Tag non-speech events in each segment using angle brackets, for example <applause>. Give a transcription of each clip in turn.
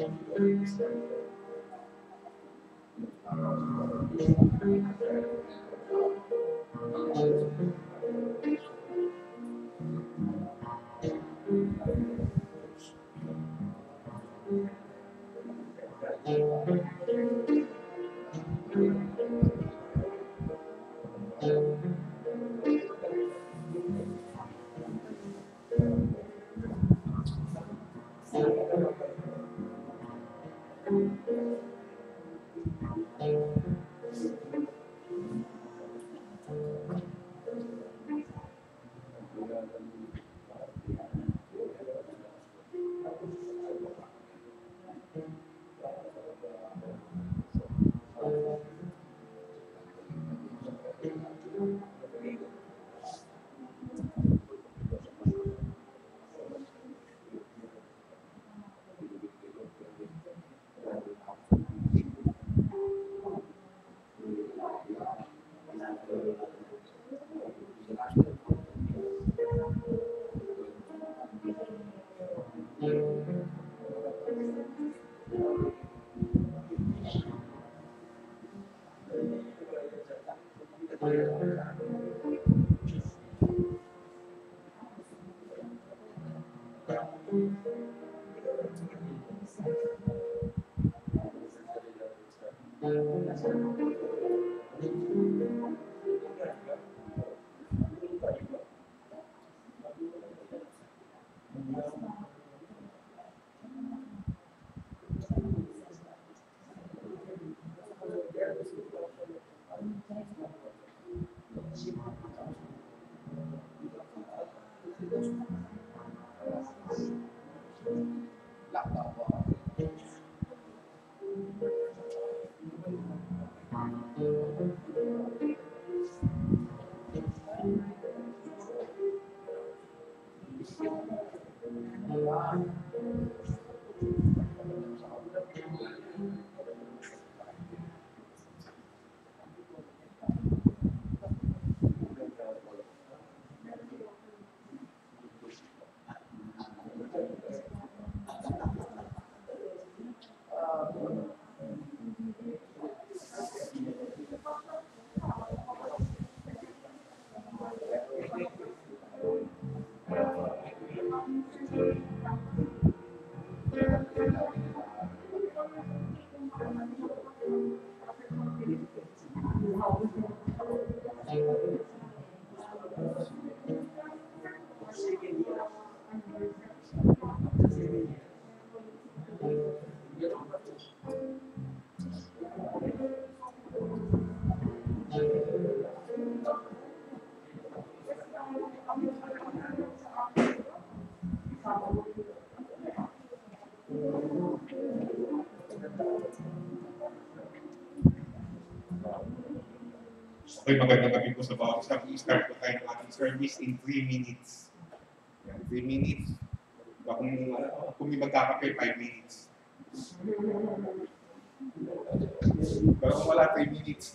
Thank you. Gracias. Okay, magandang gabi po sa bawat isa. I-start po tayo ng ating service in 3 minutes. Yan, 3 minutes. Kung, ano, kung may magkakape, 5 minutes. Pero wala, 3 minutes.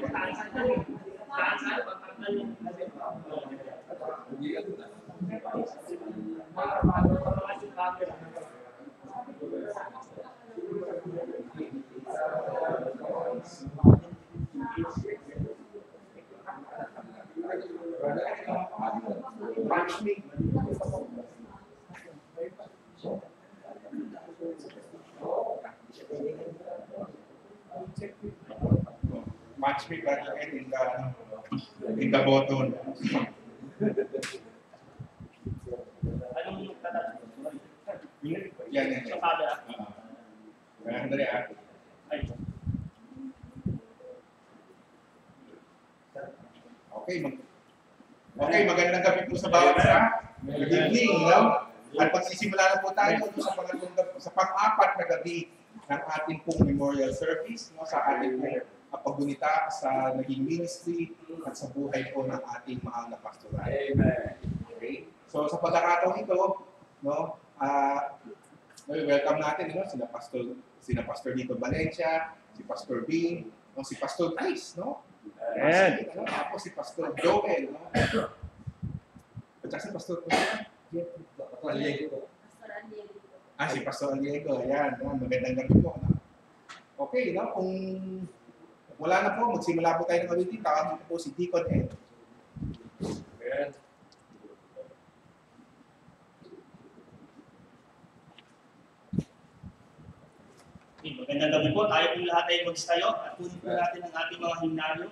Andrea. Ay, Okay, mag Okay, magandang gabi po sa bawat isa. Good evening, no? At pagsisimula na po tayo sa pangatlong gab- sa pang-apat na gabi ng ating pong memorial service no, sa ating pong paggunita sa naging ministry at sa buhay po ng ating mahal na pastoral. Amen. Okay? So sa pagkakataon ito, no, ah welcome natin no, sila Pastor sina Pastor Nico Valencia, si Pastor Bean, no, si Pastor Chris, no? Amen. Ano, ako si Pastor Joel, no? At saka si Pastor Aliego. Ah, si Pastor Aliego, ayan, ayan, magandang gabi po, no? Okay, no? Kung wala na po, magsimula po tayo ng ulitin. Tawagin ko po si Deacon Ed. Amen. Okay, magandang gabi po. Tayo pong lahat ay magstayo at kunin po natin ang ating mga himnaryo.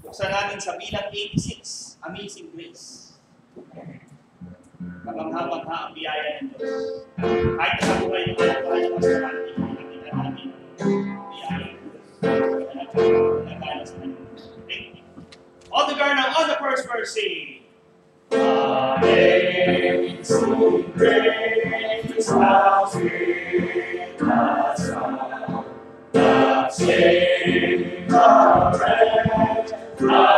Buksan natin sa bilang 86, Amazing Grace. Kamangha-mangha ang biyaya ng Diyos. Kahit sa buhay ng mga buhay ng pastoral, ipinakita natin biyaya ng Diyos. Nagkala sa kanya. Okay? On the garden, on the first verse, sing. Amazing grace, Lord.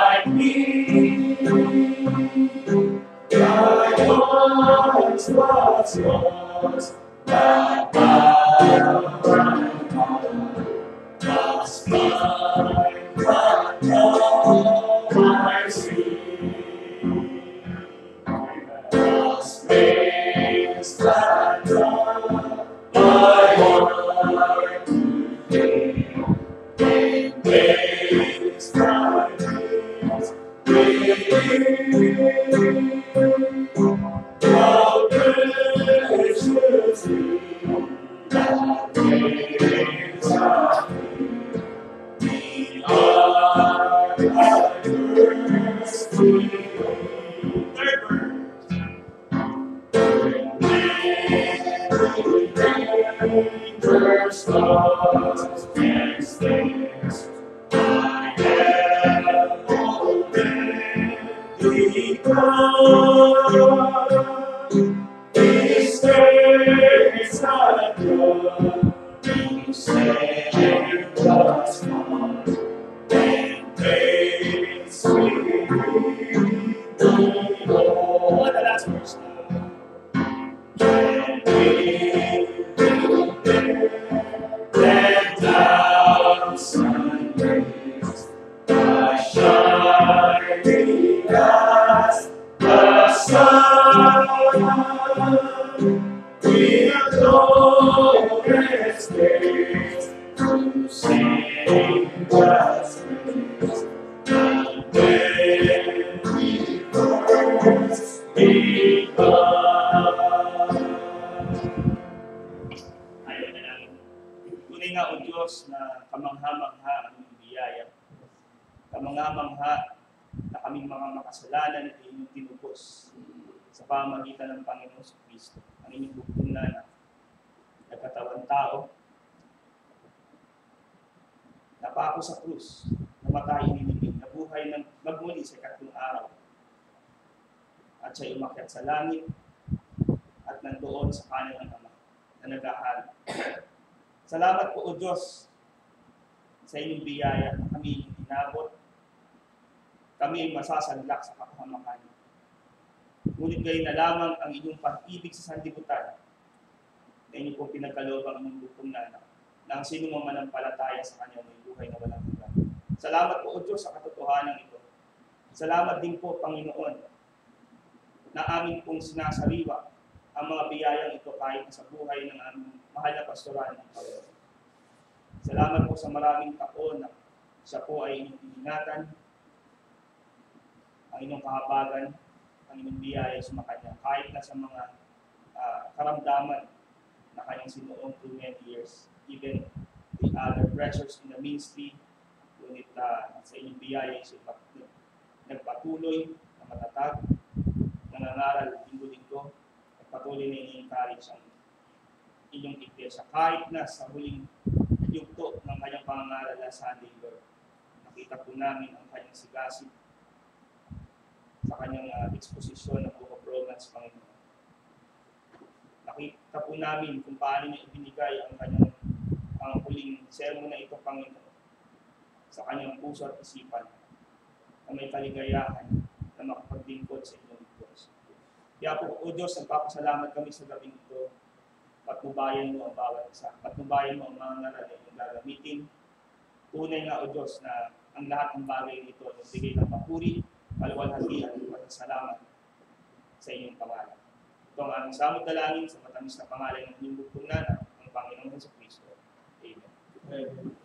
Mga makasalanan at inyong tinubos sa pamagitan ng Panginoon sa Kristo. Ang inyong bugtong na nagkatawang tao, napako sa krus, namatay inilibing, nabuhay ng magmuli sa ikatlong araw. At siya umakyat sa langit at nandoon sa kanan ng Ama na nag-aaral. Salamat po o Diyos sa inyong biyaya na kami inabot. Kami ay masasanlak sa kapahamakan. Ngunit gayon na lamang ang inyong pag-ibig sa sanlibutan na inyo pong pinagkaloob ang inyong lupong na na ang sino manampalataya sa kanya may buhay na walang hanggan. Salamat po o Diyos sa katotohanan ito. Salamat din po, Panginoon, na amin pong sinasariwa ang mga biyayang ito kahit sa buhay ng aming mahal na pastoral ng Panginoon. Salamat po sa maraming taon na siya po ay inyong iningatan, ang inyong kahabagan, ang inyong biyaya sa kanya, kahit na sa mga ah, karamdaman na kanyang sinuong through many years, even the other pressures in the ministry, ngunit ah, sa inyong biyaya nag- nagpatuloy na matatag, nangangaral linggo-linggo, at patuloy na ini-encourage ang inyong iglesia. Kahit na sa huling yugto ng kanyang pangangaral na Sunday Lord, nakita po namin ang kanyang sigasig sa kanyang uh, exposisyon ng Book of Romans, Panginoon. Nakita po namin kung paano niya ibinigay ang kanyang ang huling sermon na ito, Panginoon, sa kanyang puso at isipan na may kaligayahan na makapaglingkod sa inyong Diyos. Kaya po, O Diyos, nagpapasalamat kami sa gabing ito. Patnubayan mo ang bawat isa. Patnubayan mo ang mga ngaral na iyong gagamitin. Tunay nga, O Diyos, na ang lahat ng bagay nito ay bigay ng papuri, kaluwalhatian at pasasalamat sa inyong pangalan. Ito ang aming samot dalangin sa matamis na pangalan ng inyong bugtong nana, ang Panginoong Heso Kristo. Amen.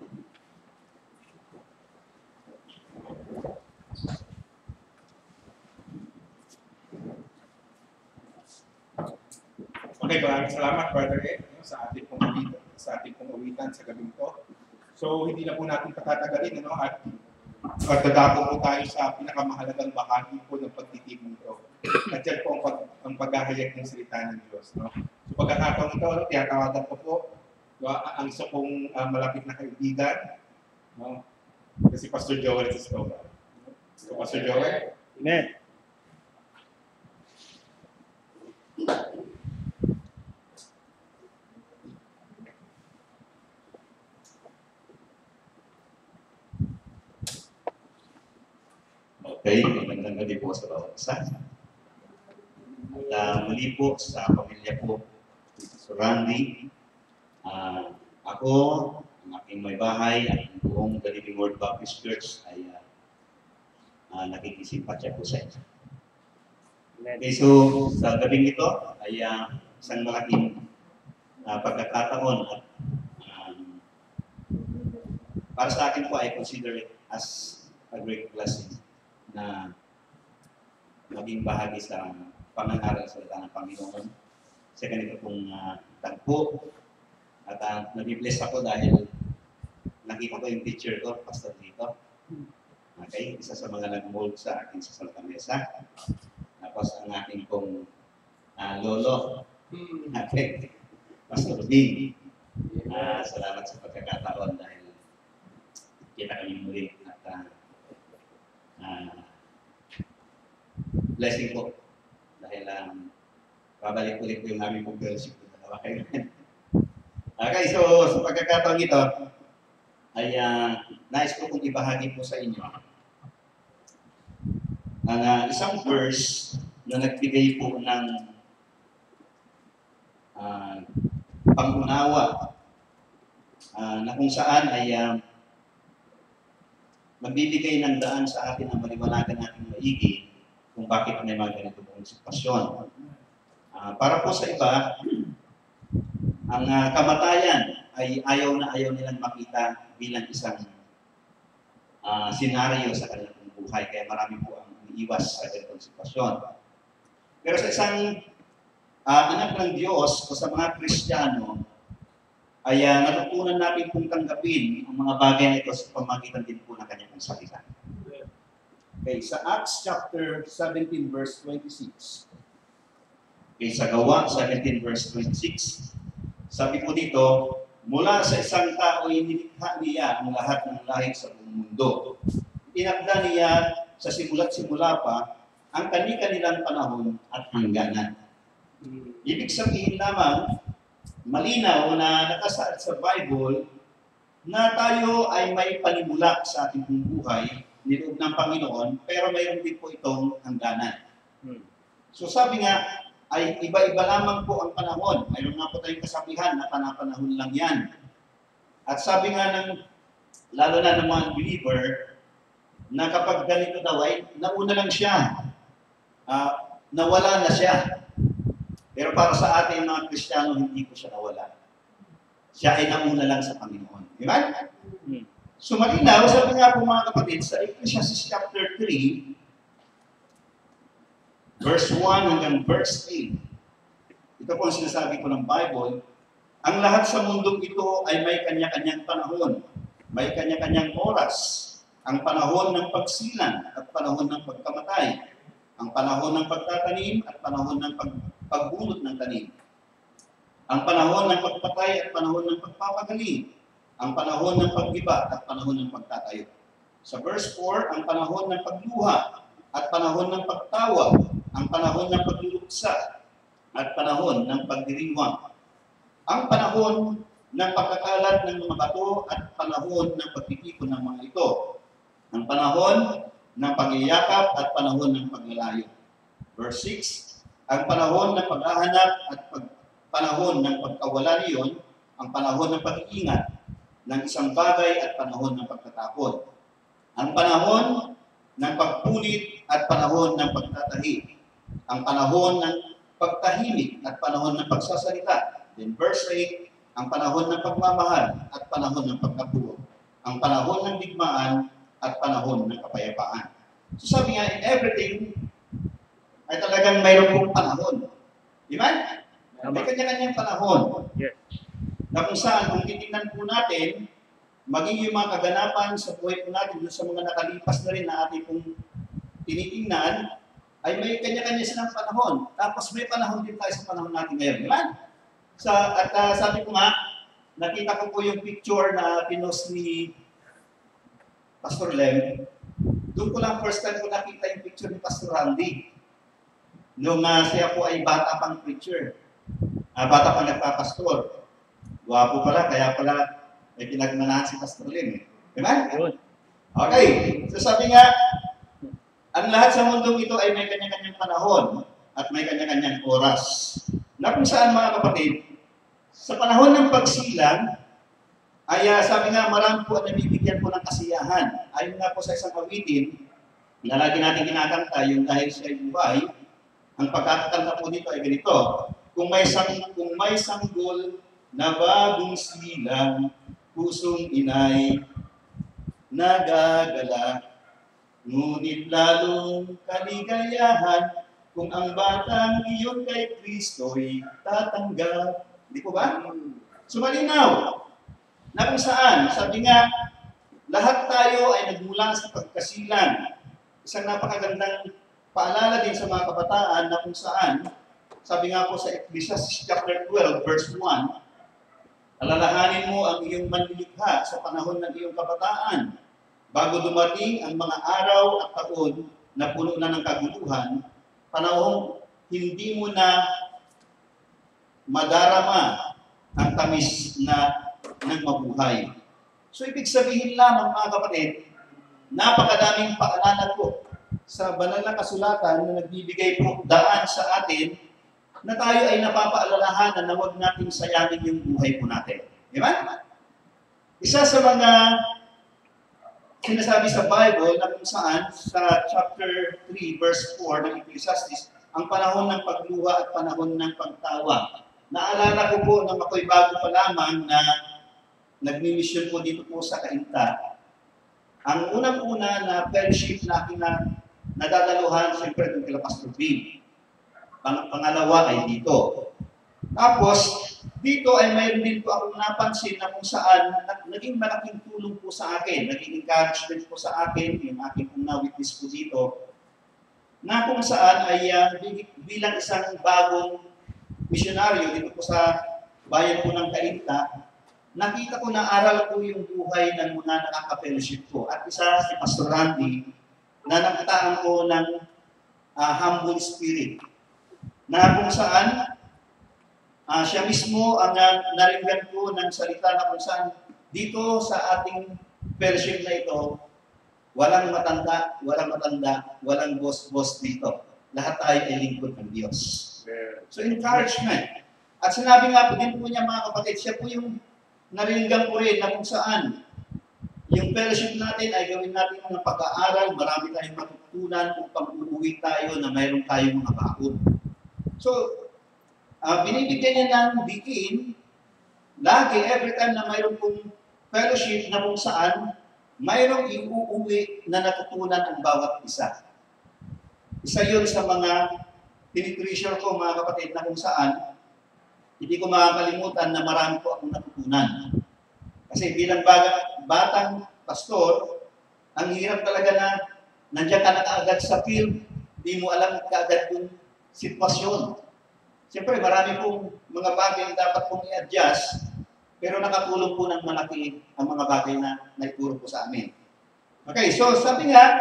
Okay, maraming salamat, Brother Ed, no, sa ating pong awitan, sa ating pong awitan sa gabing to. So, hindi na po natin patatagalin, ano, at at dadako po tayo sa pinakamahalagang bahagi po ng pagtitig nito. At yan po ang, pag, ang paghahayag ng salita ng Diyos. No? So, pagkakataon ito, tiyatawagan ko po no, ang isa pong ah, malapit na kaibigan, no? kasi Pastor Joel Sistoga. So, Pastor Joel, Amen. Okay, magandang gabi po sa bawat isa. At ah, muli po sa pamilya ko, Sir Randy, ah, ako, ang aking may bahay, at ang buong Galibing World Baptist Church ay uh, uh, nakikisimpatya po sa inyo. Okay, so sa gabing ito ay ah, isang malaking ah, pagkakataon at um, para sa akin po I consider it as a great blessing na maging bahagi sa pangangaral sa salita ng Panginoon sa ganito pong uh, tagpo At uh, nabibless ako dahil nakita ko yung teacher ko, Pastor dito. Okay, isa sa mga nag-mold sa akin sa Santa Mesa. Tapos ang aking pong ah, lolo, natin, Pastor Bing. Ah, salamat sa pagkakataon dahil kita kami muli at ah, ah, blessing po dahil um, babalik ulit ko yung aming pong fellowship ng dalawa kayo. <laughs> okay, so sa pagkakataon ito, ay ah, nais ko kong ibahagi po sa inyo ang ah, isang verse na nagbigay po ng ah, pangunawa ah, na kung saan ay ah, magbibigay ng daan sa atin ang maliwanagan natin maigi kung bakit may mga ganito pong sitwasyon. Ah, para po sa iba, ang ah, kamatayan ay ayaw na ayaw nilang makita bilang isang ah, senaryo sa kanilang buhay. Kaya marami po ang umiiwas sa ganitong sitwasyon. Pero sa isang ah, anak ng Diyos o sa mga Kristiyano, ay ah, natutunan natin pong tanggapin ang mga bagay na ito sa pamagitan din po ng kanyang salita. Okay, sa Acts chapter 17 verse 26. Okay, sa Gawa 17 verse 26. Sabi po dito, mula sa isang tao ay nilikha niya ang lahat ng lahi sa buong mundo. Tinakda niya sa simula't simula pa ang kani-kanilang panahon at hangganan. Ibig sabihin lamang, malinaw na nakasaad sa Bible na tayo ay may panimula sa ating buhay niloob ng Panginoon, pero mayroon din po itong hangganan. Hmm. So sabi nga, ay iba-iba lamang po ang panahon. Mayroon nga po tayong kasabihan na panapanahon lang yan. At sabi nga ng, lalo na ng mga believer, na kapag ganito daw ay, nauna lang siya. Ah, nawala na siya. Pero para sa ating mga Kristiyano, hindi ko siya nawala. Siya ay nauna lang sa Panginoon. Di ba? Hmm. So malinaw, sabi nga po mga kapatid, sa Ecclesiastes chapter 3, verse 1 hanggang verse 8, ito po ang sinasabi ko ng Bible, ang lahat sa mundong ito ay may kanya-kanyang panahon, may kanya-kanyang oras, ang panahon ng pagsilang at panahon ng pagkamatay, ang panahon ng pagtatanim at panahon ng pag pagbunot ng tanim, ang panahon ng pagpatay at panahon ng pagpapagaling, ang panahon ng paggiba at panahon ng pagtatayo. Sa verse 4, ang panahon ng pagluha at panahon ng pagtawa, ang panahon ng pagluluksa at panahon ng pagdiriwang, ang panahon ng pagkakalat ng mga bato at panahon ng pagtitipon ng mga ito, ang panahon ng pagyayakap at panahon ng paglalayo. Verse 6, ang panahon ng paghahanap at pag, panahon ng pagkawala niyon, ang panahon ng pag-iingat ng isang bagay at panahon ng pagtatapon. Ang panahon ng pagpulit at panahon ng pagtatahi. Ang panahon ng pagtahimik at panahon ng pagsasalita. Then verse 8, ang panahon ng pagmamahal at panahon ng pagkapuo. Ang panahon ng digmaan at panahon ng kapayapaan. So sabi nga, in everything, ay talagang mayroon pong panahon. Di ba? May kanya-kanyang panahon. Yes. Na kung saan, kung titignan po natin, maging yung mga kaganapan sa buhay po natin, dun sa mga nakalipas na rin na ating pong tinitingnan, ay may kanya-kanya silang panahon. Tapos may panahon din tayo sa panahon natin ngayon. Di ba? Sa, at ah, sabi ko nga, nakita ko po yung picture na pinost ni Pastor Lem. Doon ko lang first time ko nakita yung picture ni Pastor Randy. Nung ah, siya po ay bata pang preacher. Ah, bata pang nagpapastor. Gwapo pala, kaya pala may pinagmanahan si Pastor Lem. Eh. Di ba? Yun. Okay. So sabi nga, ang lahat sa mundong ito ay may kanya-kanyang panahon at may kanya-kanyang oras. Na kung saan mga kapatid, sa panahon ng pagsilang, ay ah, sabi nga marami po ang nabibigyan po ng kasiyahan. Ayon nga po sa isang awitin, na lagi natin kinakanta, yung dahil siya ay buhay, ang pagkakakanta po dito ay ganito, kung may sang kung may sanggol na bagong silang, pusong inay, nagagala, ngunit lalong kaligayahan kung ang batang iyon kay Kristo'y tatanggap. Di po ba? So na kung saan, sabi nga, lahat tayo ay nagmula sa pagkasilan. Isang napakagandang paalala din sa mga kabataan na kung saan, sabi nga po sa Ecclesiastes chapter 12, verse 1, alalahanin mo ang iyong manlilikha sa panahon ng iyong kabataan bago dumating ang mga araw at taon na puno na ng kaguluhan, panahong hindi mo na madarama ang tamis na ng mabuhay. So ibig sabihin lamang mga kapatid, napakadaming paalala po sa banal na kasulatan na nagbibigay po daan sa atin na tayo ay napapaalalahanan na huwag nating sayangin yung buhay po natin. Di ba? Isa sa mga sinasabi sa Bible na kung saan sa chapter 3 verse 4 ng Ecclesiastes, ang panahon ng pagluha at panahon ng pagtawa. Naalala ko po nang ako'y bago pa lamang na nagmi-mission po dito po sa Kainta. Ang unang-una na fellowship na aking na, nadadaluhan, siyempre itong kila Pastor B. Pang, pangalawa ay dito. Tapos, dito ay mayroon din po akong napansin na kung saan na, naging malaking tulong po sa akin, naging encouragement po sa akin, yung aking pong na-witness po dito, na kung saan ay uh, bilang isang bagong misyonaryo dito po sa bayan po ng Kainta, nakita ko na aral ko yung buhay ng mga nakaka-fellowship ko. At isa si Pastor Randy, na nakitaan ko ng uh, humble spirit, na kung saan uh, siya mismo ang uh, naringgan ko ng salita na kung saan dito sa ating fellowship na ito, walang matanda, walang matanda, walang boss-boss dito. Lahat tayo ay lingkod ng Diyos. So encouragement. At sinabi nga po din po niya mga kapatid, siya po yung naringgan ko rin na kung saan yung fellowship natin ay gawin natin ng pag-aaral, marami tayong matutunan kung pag-uwi tayo na mayroon tayong mga baon. So, uh, binibigyan niya ng diin, lagi, every time na mayroon pong fellowship na kung saan, mayroong iuuwi na natutunan ang bawat isa. Isa yun sa mga tinitreasure ko mga kapatid na kung saan, hindi ko makakalimutan na marami po akong natutunan. Kasi bilang baga, batang pastor, ang hirap talaga na nandiyan ka na kaagad sa field, hindi mo alam kaagad yung sitwasyon. Siyempre, marami pong mga bagay na dapat pong i-adjust, pero nakatulong po ng malaki ang mga bagay na naituro po sa amin. Okay, so sabi nga,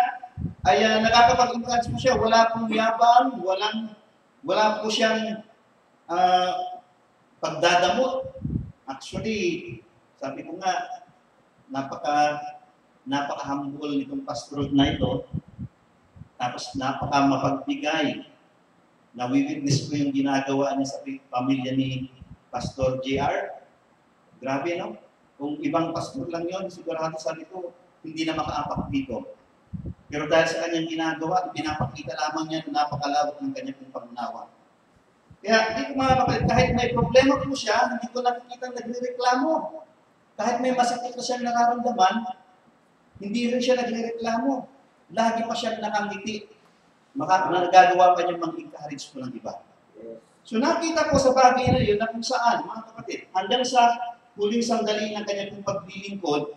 ay uh, nakakapag-encourage po siya, wala pong yabang, walang, wala po siyang uh, pagdadamot. Actually, sabi ko nga, napaka napaka-humble nitong pastor na ito. Tapos napaka mapagbigay. Nawi-witness ko yung ginagawa niya sa pamilya ni Pastor JR. Grabe, no? Kung ibang pastor lang yon sigurado sa dito, hindi na makaapak dito. Pero dahil sa kanyang ginagawa, pinapakita lamang niya na napakalawak ng kanyang pangunawa. Kaya dito mga kapatid, kahit may problema po siya, hindi ko nakikita nagre-reklamo. Kahit may masakit na siyang nararamdaman, hindi rin siya nagre-reklamo. Lagi pa siyang nakangiti. Maka, nagagawa pa niya mang-encourage po ng iba. So nakita ko sa bagay na yun na kung saan, mga kapatid, hanggang sa huling sandali ng kanyang pong paglilingkod,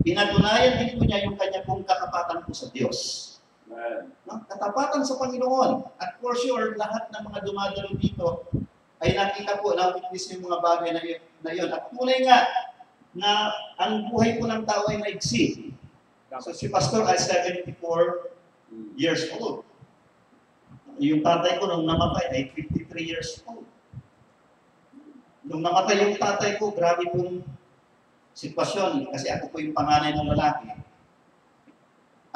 pinatunayan din po niya yung kanyang pong katapatan po sa Diyos. No? Katapatan sa Panginoon. At for sure, lahat ng mga dumadalo dito ay nakita po, na-witness yung mga bagay na yun. Na yun. At tunay nga, na ang buhay po ng tao ay maigsi. So si Pastor ay 74 years old. Yung tatay ko nung namatay ay 53 years old. Nung namatay yung tatay ko, grabe pong sitwasyon kasi ako po yung panganay ng lalaki.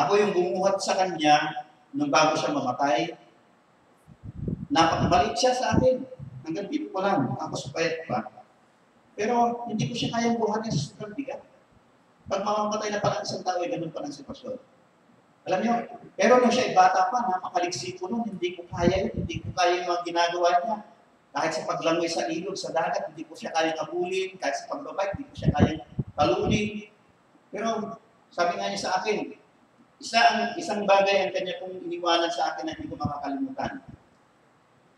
Ako yung bumuhat sa kanya nung bago siya mamatay. Napakabalik siya sa akin. Hanggang dito ko lang. Sa payat pa. Pero hindi ko siya kayang buhatin sa sobrang bigat. Pag mamamatay na pala isang tao, ay ganun pa ng sitwasyon. Alam niyo, pero nung siya ay bata pa, napakaliksi ko nun, hindi ko kaya yun, hindi ko kaya yung mga ginagawa niya. Kahit sa paglangoy sa ilog, sa dagat, hindi ko siya kayang abulin. Kahit sa pagbabay, hindi ko siya kayang talunin. Pero sabi nga niya sa akin, isa ang, isang bagay ang kanya kong iniwanan sa akin na hindi ko makakalimutan.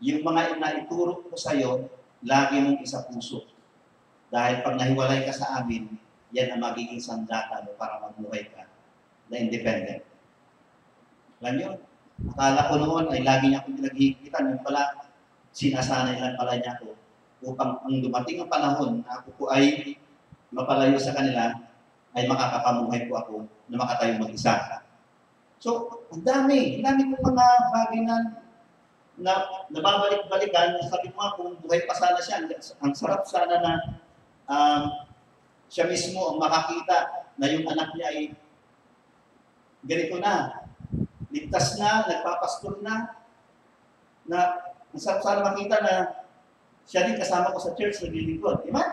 Yung mga naituro ko sa iyo, lagi mong isa puso. Dahil pag nahiwalay ka sa amin, yan ang magiging sandata mo para mamuhay ka na independent. Alam nyo, akala ko noon ay lagi niya akong pinaghihigpitan. Yung pala, sinasanay lang pala niya ako upang ang dumating ang panahon na ako po ay mapalayo sa kanila, ay makakapamuhay po ako na makatayo mag-isa. So, ang dami, ang dami kong mga bagay na na nababalik-balikan, sabi ko nga kung buhay pa sana siya, ang sarap sana na um, siya mismo ang makakita na yung anak niya ay ganito na, ligtas na, nagpapastor na, na ang sarap sana makita na siya din kasama ko sa church naglilingkod. Di ba?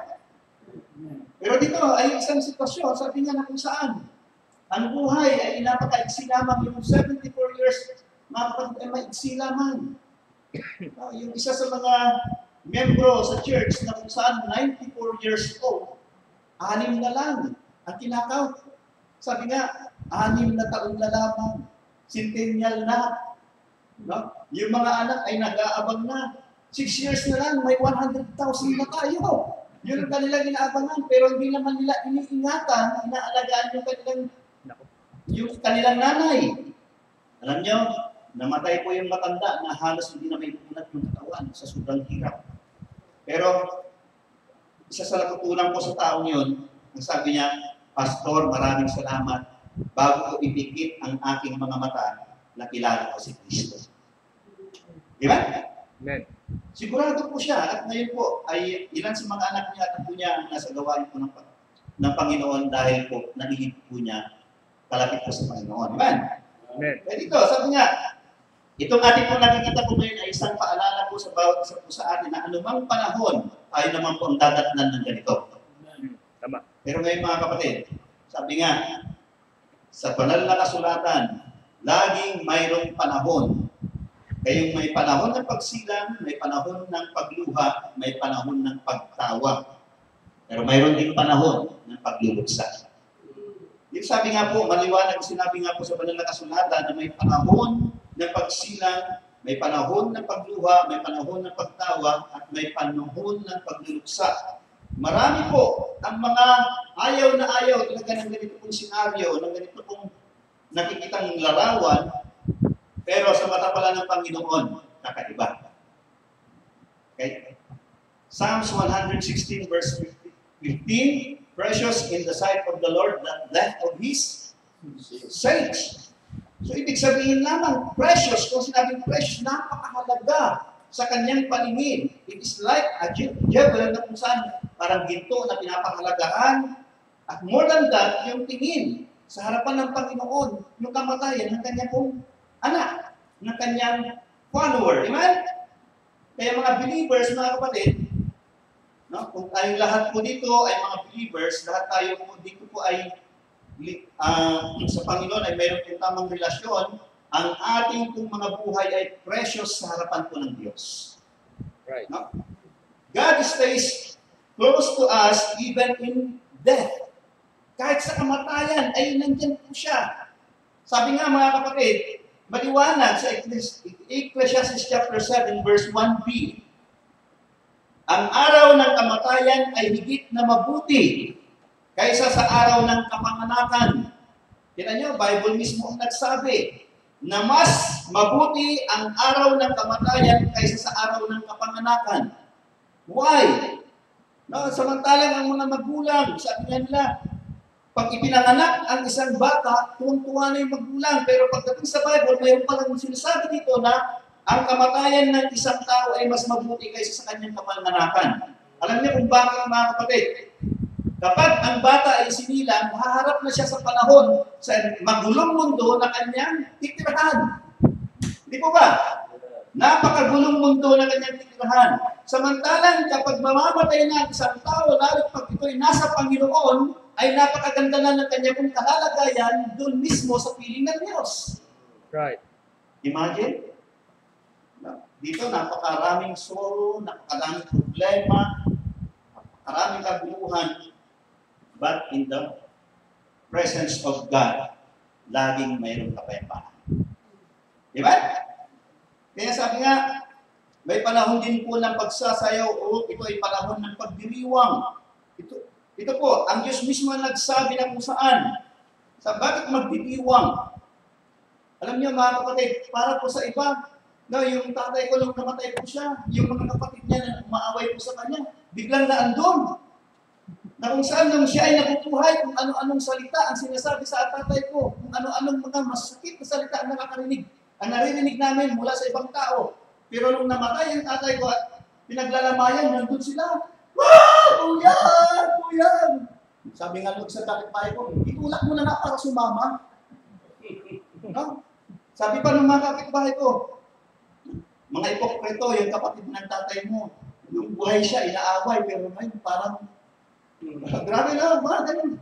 Pero dito ay isang sitwasyon, sabi niya na kung saan. Ang buhay ay napaka-iksi lamang yung 74 years, kapatid ay maiksi lamang. Ah, yung isa sa mga membro sa church na kung saan 94 years old, anim na lang ang kinakaw. Sabi nga, anim na taon na lamang, centennial na. No? Yung mga anak ay nag-aabang na. Six years na lang, may 100,000 na tayo. Yun ang kanilang inaabangan, pero hindi naman nila iniingatan, inaalagaan yung kanilang, yung kanilang nanay. Alam nyo, namatay po yung matanda na halos hindi na may bunat yung katawan sa sobrang hirap. Pero, isa sa natutunan ko sa taong yun, ang sabi niya, Pastor, maraming salamat. Bago ko ipikit ang aking mga mata, nakilala ko si Kristo. Di ba? Amen. Sigurado po siya at ngayon po ay ilan sa mga anak niya at po niya ang nasa gawain po ng, ng Panginoon dahil po naihip po niya kalapit po sa Panginoon. Amen? Amen. Kaya dito, sabi niya, itong ating po nakikita po ngayon ay isang paalala po sa bawat isa po sa atin na anumang panahon tayo naman po ang dadatnan ng ganito. Tama. Pero ngayon mga kapatid, sabi nga, sa banal na kasulatan, laging mayroong panahon. Kayong may panahon ng pagsilang, may panahon ng pagluha, may panahon ng pagtawa. Pero mayroon din panahon ng pagluluksa. Yung sabi nga po, maliwanag sinabi nga po sa banal na kasulatan na may panahon ng pagsilang, may panahon ng pagluha, may panahon ng pagtawa, at may panahon ng pagluluksa. Marami po ang mga ayaw na ayaw talaga ng ganito pong senaryo, ng ganito pong nakikitang larawan, pero sa mata pala ng Panginoon, kakaiba. Okay? Psalms 116 verse 15, Precious in the sight of the Lord that death of His saints. So ibig sabihin lamang, precious, kung sinabing precious, napakahalaga sa kanyang paningin. It is like a je- jewel na kung saan parang ginto na pinapahalagahan. At more than that, yung tingin sa harapan ng Panginoon, yung kamatayan ng kanyang pong anak, ng kanyang follower. Amen? Kaya mga believers, mga kapatid, no, kung tayong lahat po dito ay mga believers, lahat tayo po dito po ay ah, sa Panginoon ay mayroon pong tamang relasyon, ang ating pong mga buhay ay precious sa harapan po ng Diyos. Right. No? God stays close to us even in death. Kahit sa kamatayan, ay nandyan po siya. Sabi nga mga kapatid, maliwanag sa Ecclesi- Ecclesiastes chapter 7 verse 1b, ang araw ng kamatayan ay higit na mabuti kaysa sa araw ng kapanganakan. Kita nyo, Bible mismo ang nagsabi na mas mabuti ang araw ng kamatayan kaysa sa araw ng kapanganakan. Why? No, samantalang ang mga magulang, sabi nga nila, pag ipinanganak ang isang bata, tuwang-tuwa na yung magulang. Pero pagdating sa Bible, mayroon palang sinasabi dito na ang kamatayan ng isang tao ay mas mabuti kaysa sa kanyang kapanganakan. Alam niyo kung bakit mga kapatid? Kapag ang bata ay sinilang, haharap na siya sa panahon sa magulong mundo na kanyang titirahan. Di po ba? Napakagulong mundo na kanyang titirahan. Samantalang kapag mamamatay na ang isang tao, lalo pag ito'y nasa Panginoon, ay napakaganda na ng kanyang kalalagayan doon mismo sa piling ng Diyos. Right. Imagine? Dito, napakaraming sorrow, napakaraming problema, napakaraming kaguluhan, but in the presence of God, laging mayroong kapayapaan. Di ba? Kaya sabi nga, may panahon din po ng pagsasayaw o ito ay panahon ng pagdiriwang. Ito po, ang Diyos mismo ang nagsabi na kung saan. Sa bakit magdidiwang? Alam niyo mga kapatid, para po sa iba, no, yung tatay ko nung namatay po siya, yung mga kapatid niya na umaaway po sa kanya, biglang naandun. Na kung saan nung siya ay nabubuhay, kung ano-anong salita ang sinasabi sa tatay ko, kung ano-anong mga masakit na salita ang nakakarinig, ang naririnig namin mula sa ibang tao. Pero nung namatay ang tatay ko at pinaglalamayan, nandun sila. Wow! Kuya! Kuya! Sabi nga nung sa kapitbahay ko, itulak mo na nga para sumama. <laughs> No? Sabi pa ng mga kapitbahay ko, mga ipokrito, yung kapatid ng tatay mo, yung buhay siya, inaaway, pero ngayon parang, grabe na, mga ganun.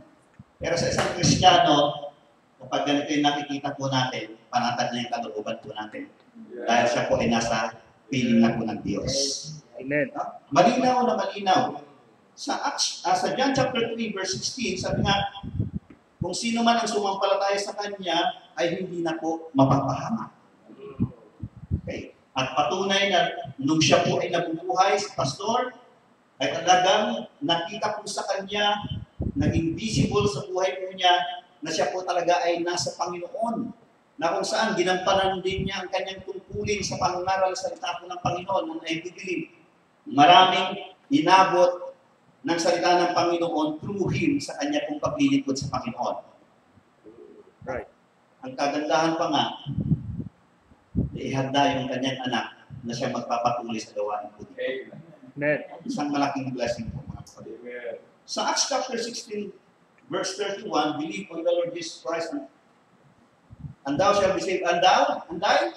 Pero sa isang Kristiyano, kapag ganito yung nakikita po natin, panatag na yung kalooban po natin. Dahil siya po ay nasa piling na po ng Diyos. Amen. Malinaw na malinaw. Sa Acts, ah, sa John chapter 3 verse 16, sabi nga, kung sino man ang sumampalataya sa kanya ay hindi na po mapapahamak. Okay? At patunay na nung siya po ay nabubuhay sa pastor, ay talagang nakita po sa kanya, naging visible sa buhay po niya, na siya po talaga ay nasa Panginoon. Na kung saan ginampanan din niya ang kanyang tungkulin sa pangaral sa salita po ng Panginoon nung naibibilin. Maraming inabot ng salita ng Panginoon through him sa kanya pong paglilingkod sa Panginoon. Right. Ang kagandahan pa nga, ihanda yung kanyang anak na siya magpapatuloy sa gawain po. Amen. Isang malaking blessing po mga kapatid. Sa Acts chapter 16, verse 31, believe on the Lord Jesus Christ and, thou shalt be saved. And thou, and thy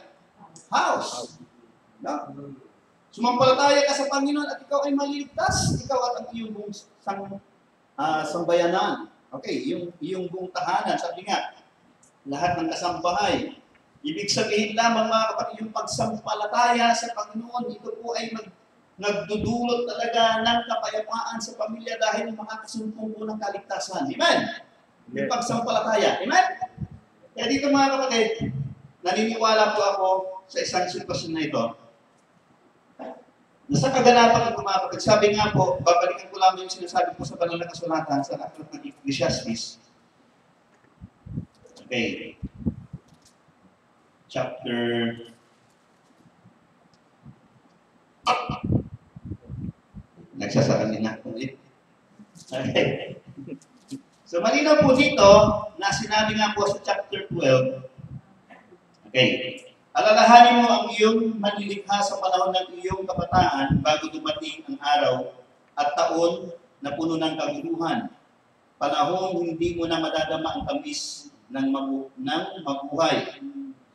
house. No? Sumampalataya ka sa Panginoon at ikaw ay maliligtas. Ikaw at ang iyong buong sang, ah, sambayanan. Okay, yung, yung buong tahanan. Sabi nga, lahat ng kasambahay. Ibig sabihin lamang mga kapatid, yung pagsampalataya sa Panginoon, ito po ay mag, nagdudulot talaga ng kapayapaan sa pamilya dahil makakasumpong po ng kaligtasan. Amen? Yung pagsampalataya. Amen? Kaya dito mga kapatid, naniniwala po ako sa isang sitwasyon na ito. Nasa kaganapan ng mga kapatid, sabi nga po, babalikan ko lang yung sinasabi ko sa banal na kasulatan sa aklat ng Ecclesiastes. Okay. Chapter Nagsasarali na ako ulit. Okay. So malinaw po dito na sinabi nga po sa chapter 12, okay, alalahanin mo ang iyong manlilikha sa panahon ng iyong kabataan bago dumating ang araw at taon na puno ng kaguluhan. Panahon hindi mo na madadama ang tamis ng, mabu ng mabuhay.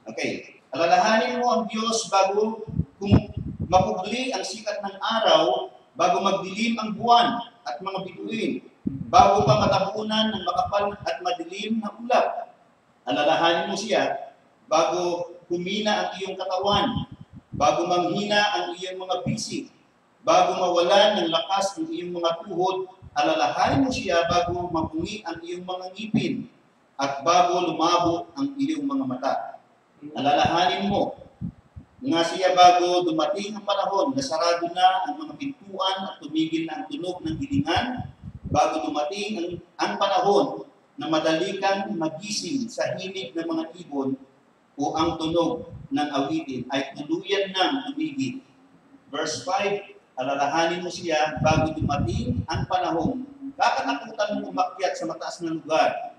Okay, alalahanin mo ang Diyos bago kung mapugli ang sikat ng araw, bago magdilim ang buwan at mga bituin, bago pa matapunan ng makapal at madilim na ulap. Alalahanin mo siya bago humina ang iyong katawan, bago manghina ang iyong mga bisig, bago mawalan ng lakas ang iyong mga tuhod, alalahanin mo siya bago mapungi ang iyong mga ngipin, at bago lumabo ang iyong mga mata. Alalahanin mo nga siya bago dumating ang panahon na sarado na ang mga pintuan at tumigil na ang tunog ng gilingan, bago dumating ang, ang panahon na madali kang magising sa himig ng mga ibon o ang tunog ng awitin ay tuluyan nang tumigil. Verse 5, alalahanin mo siya bago dumating ang panahon. Kakatakutan mo umakyat sa mataas na lugar.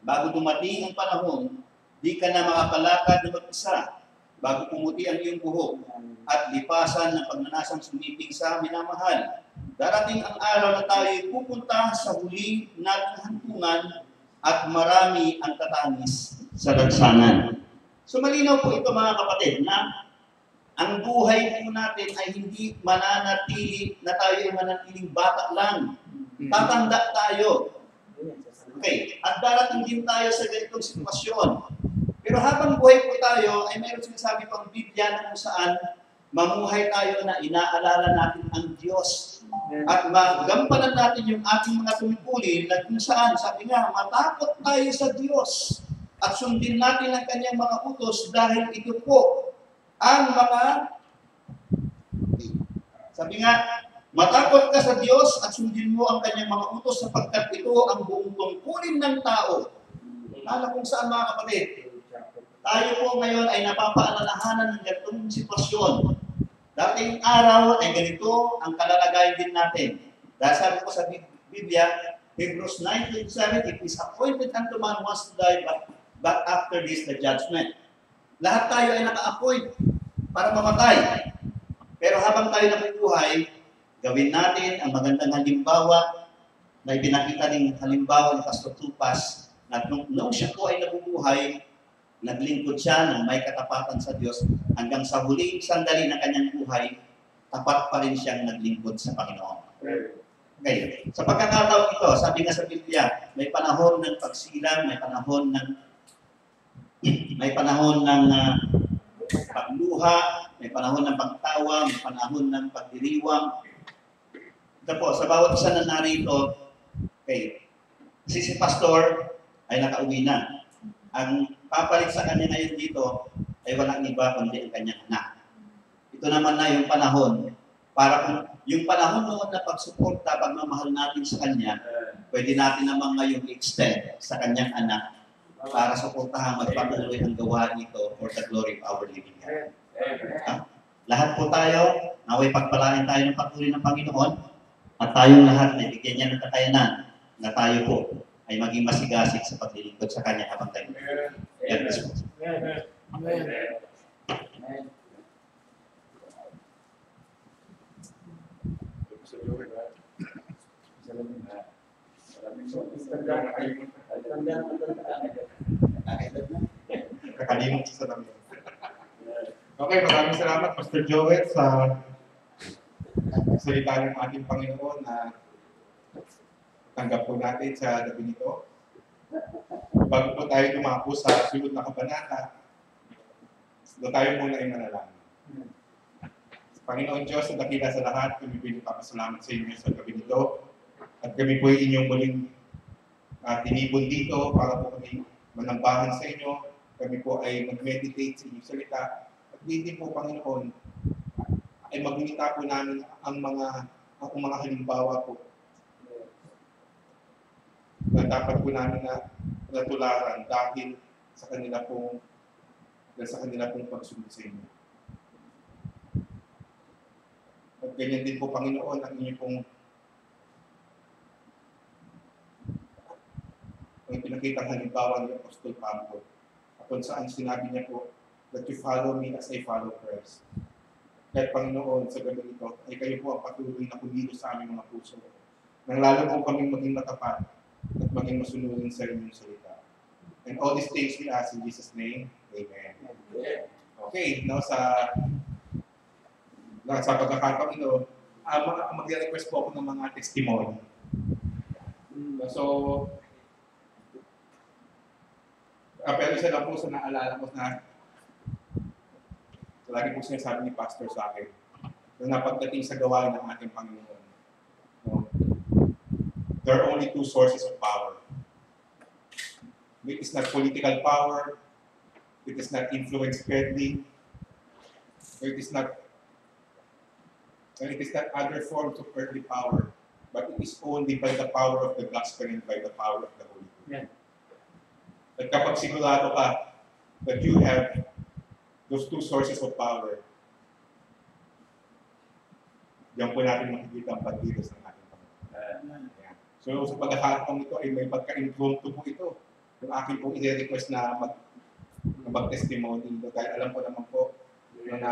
Bago dumating ang panahon, di ka na makapalakad na mag-isa bago pumuti ang iyong buhok at lipasan ng pagnanasang sumiping sa minamahal. Darating ang araw na tayo pupunta sa huli nating hantungan at marami ang tatangis sa dagsanan. So malinaw po ito mga kapatid na ang buhay po natin ay hindi mananatili na tayo ay manatiling bata lang. Tatanda tayo. Okay, at darating din tayo sa ganitong sitwasyon. Pero habang buhay po tayo, ay mayroon sinasabi pang Biblia na kung saan mamuhay tayo na inaalala natin ang Diyos. At magampanan natin yung ating mga tungkulin na kung saan, sabi nga, matakot tayo sa Diyos at sundin natin ang kanyang mga utos dahil ito po ang mga sabi nga, Matakot ka sa Diyos at sundin mo ang kanyang mga utos sapagkat ito ang buong tungkulin ng tao. Lala kung saan mga kapatid, tayo po ngayon ay napapaalalahanan ng ganitong sitwasyon. Dating araw ay ganito ang kalalagayan din natin. Dahil sabi ko sa Bi- Biblia, Hebrews 9.27, It is appointed unto man once to die, but, but after this the judgment. Lahat tayo ay naka-appoint para mamatay. Pero habang tayo nabubuhay, gawin natin ang magandang halimbawa na ipinakita ng halimbawa ni Pastor Tupas na nung, nung siya po ay nabubuhay, naglingkod siya ng may katapatan sa Diyos hanggang sa huling sandali ng kanyang buhay, tapat pa rin siyang naglingkod sa Panginoon. Okay. Sa pagkakataon ito, sabi nga sa Biblia, may panahon ng pagsilang, may panahon ng <clears throat> may panahon ng ah, pagluha, may panahon ng pagtawa, may panahon ng pagdiriwang. Ito po, sa bawat isa na narito, okay, si si pastor ay nakauwi na. Ang papalit sa kanya ngayon dito ay walang iba kundi ang kanyang anak. Ito naman na yung panahon para kung yung panahon noon na pagsuporta, pagmamahal natin sa kanya, pwede natin naman ngayong extend sa kanyang anak para suportahan magpatuloy ang gawa nito for the glory of our living God. Ha? Lahat po tayo, naway pagpalain tayo ng patuloy ng Panginoon at tayong lahat na bigyan niya ng kakayanan na tayo po ay maging masigasig sa paglilingkod sa Kanya habang tayo. God bless po. Kakalimot sa namin. Okay, maraming salamat Pastor Joel sa salita ng ating Panginoon na tanggap po natin sa gabi nito. Bago po tayo dumako sa sunod na kabanata, doon tayo muna ay manalangin. Panginoon Diyos, na dakila sa lahat, kami po papasalamat sa inyo sa gabi nito. At kami po ay inyong muling uh, tinibon dito para po kami manambahan sa inyo. Kami po ay mag-meditate sa inyong salita. At hindi po, Panginoon, ay magunita po namin ang mga ang mga halimbawa po na dapat po namin na natularan dahil sa kanila pong dahil sa kanila pong pagsunod sa inyo. At ganyan din po, Panginoon, ang inyo pong ang pinakitang halimbawa ni Apostol Pablo kung saan sinabi niya po that you follow me as I follow Christ. Kaya Panginoon, sa gabi ito, ay kayo po ang patuloy na kumilos sa aming mga puso. Nang lalo po kaming maging matapat at maging masunodin sa inyong salita. And all these things we ask in Jesus' name. Amen. Okay, now sa na sa pagkakataon ito, uh, mag- mag-request po ako ng mga testimony. So, uh, pero isa lang po sa naalala ko na lagi po sinasabi ni Pastor sa akin na napagdating sa gawain ng ating Panginoon. There are only two sources of power. It is not political power, it is not influence peddling, or it is not and it is not other forms of earthly power, but it is only by the power of the gospel and by the power of the Holy Spirit. Yeah. At kapag sigurado ka that you have those two sources of power, diyan po natin makikita ang pagdilos ng ating Panginoon. So sa pagkakataong ito ay may pagka-impromptu po ito. Yung akin pong i-request na mag na mag-testimony dito dahil alam ko naman po na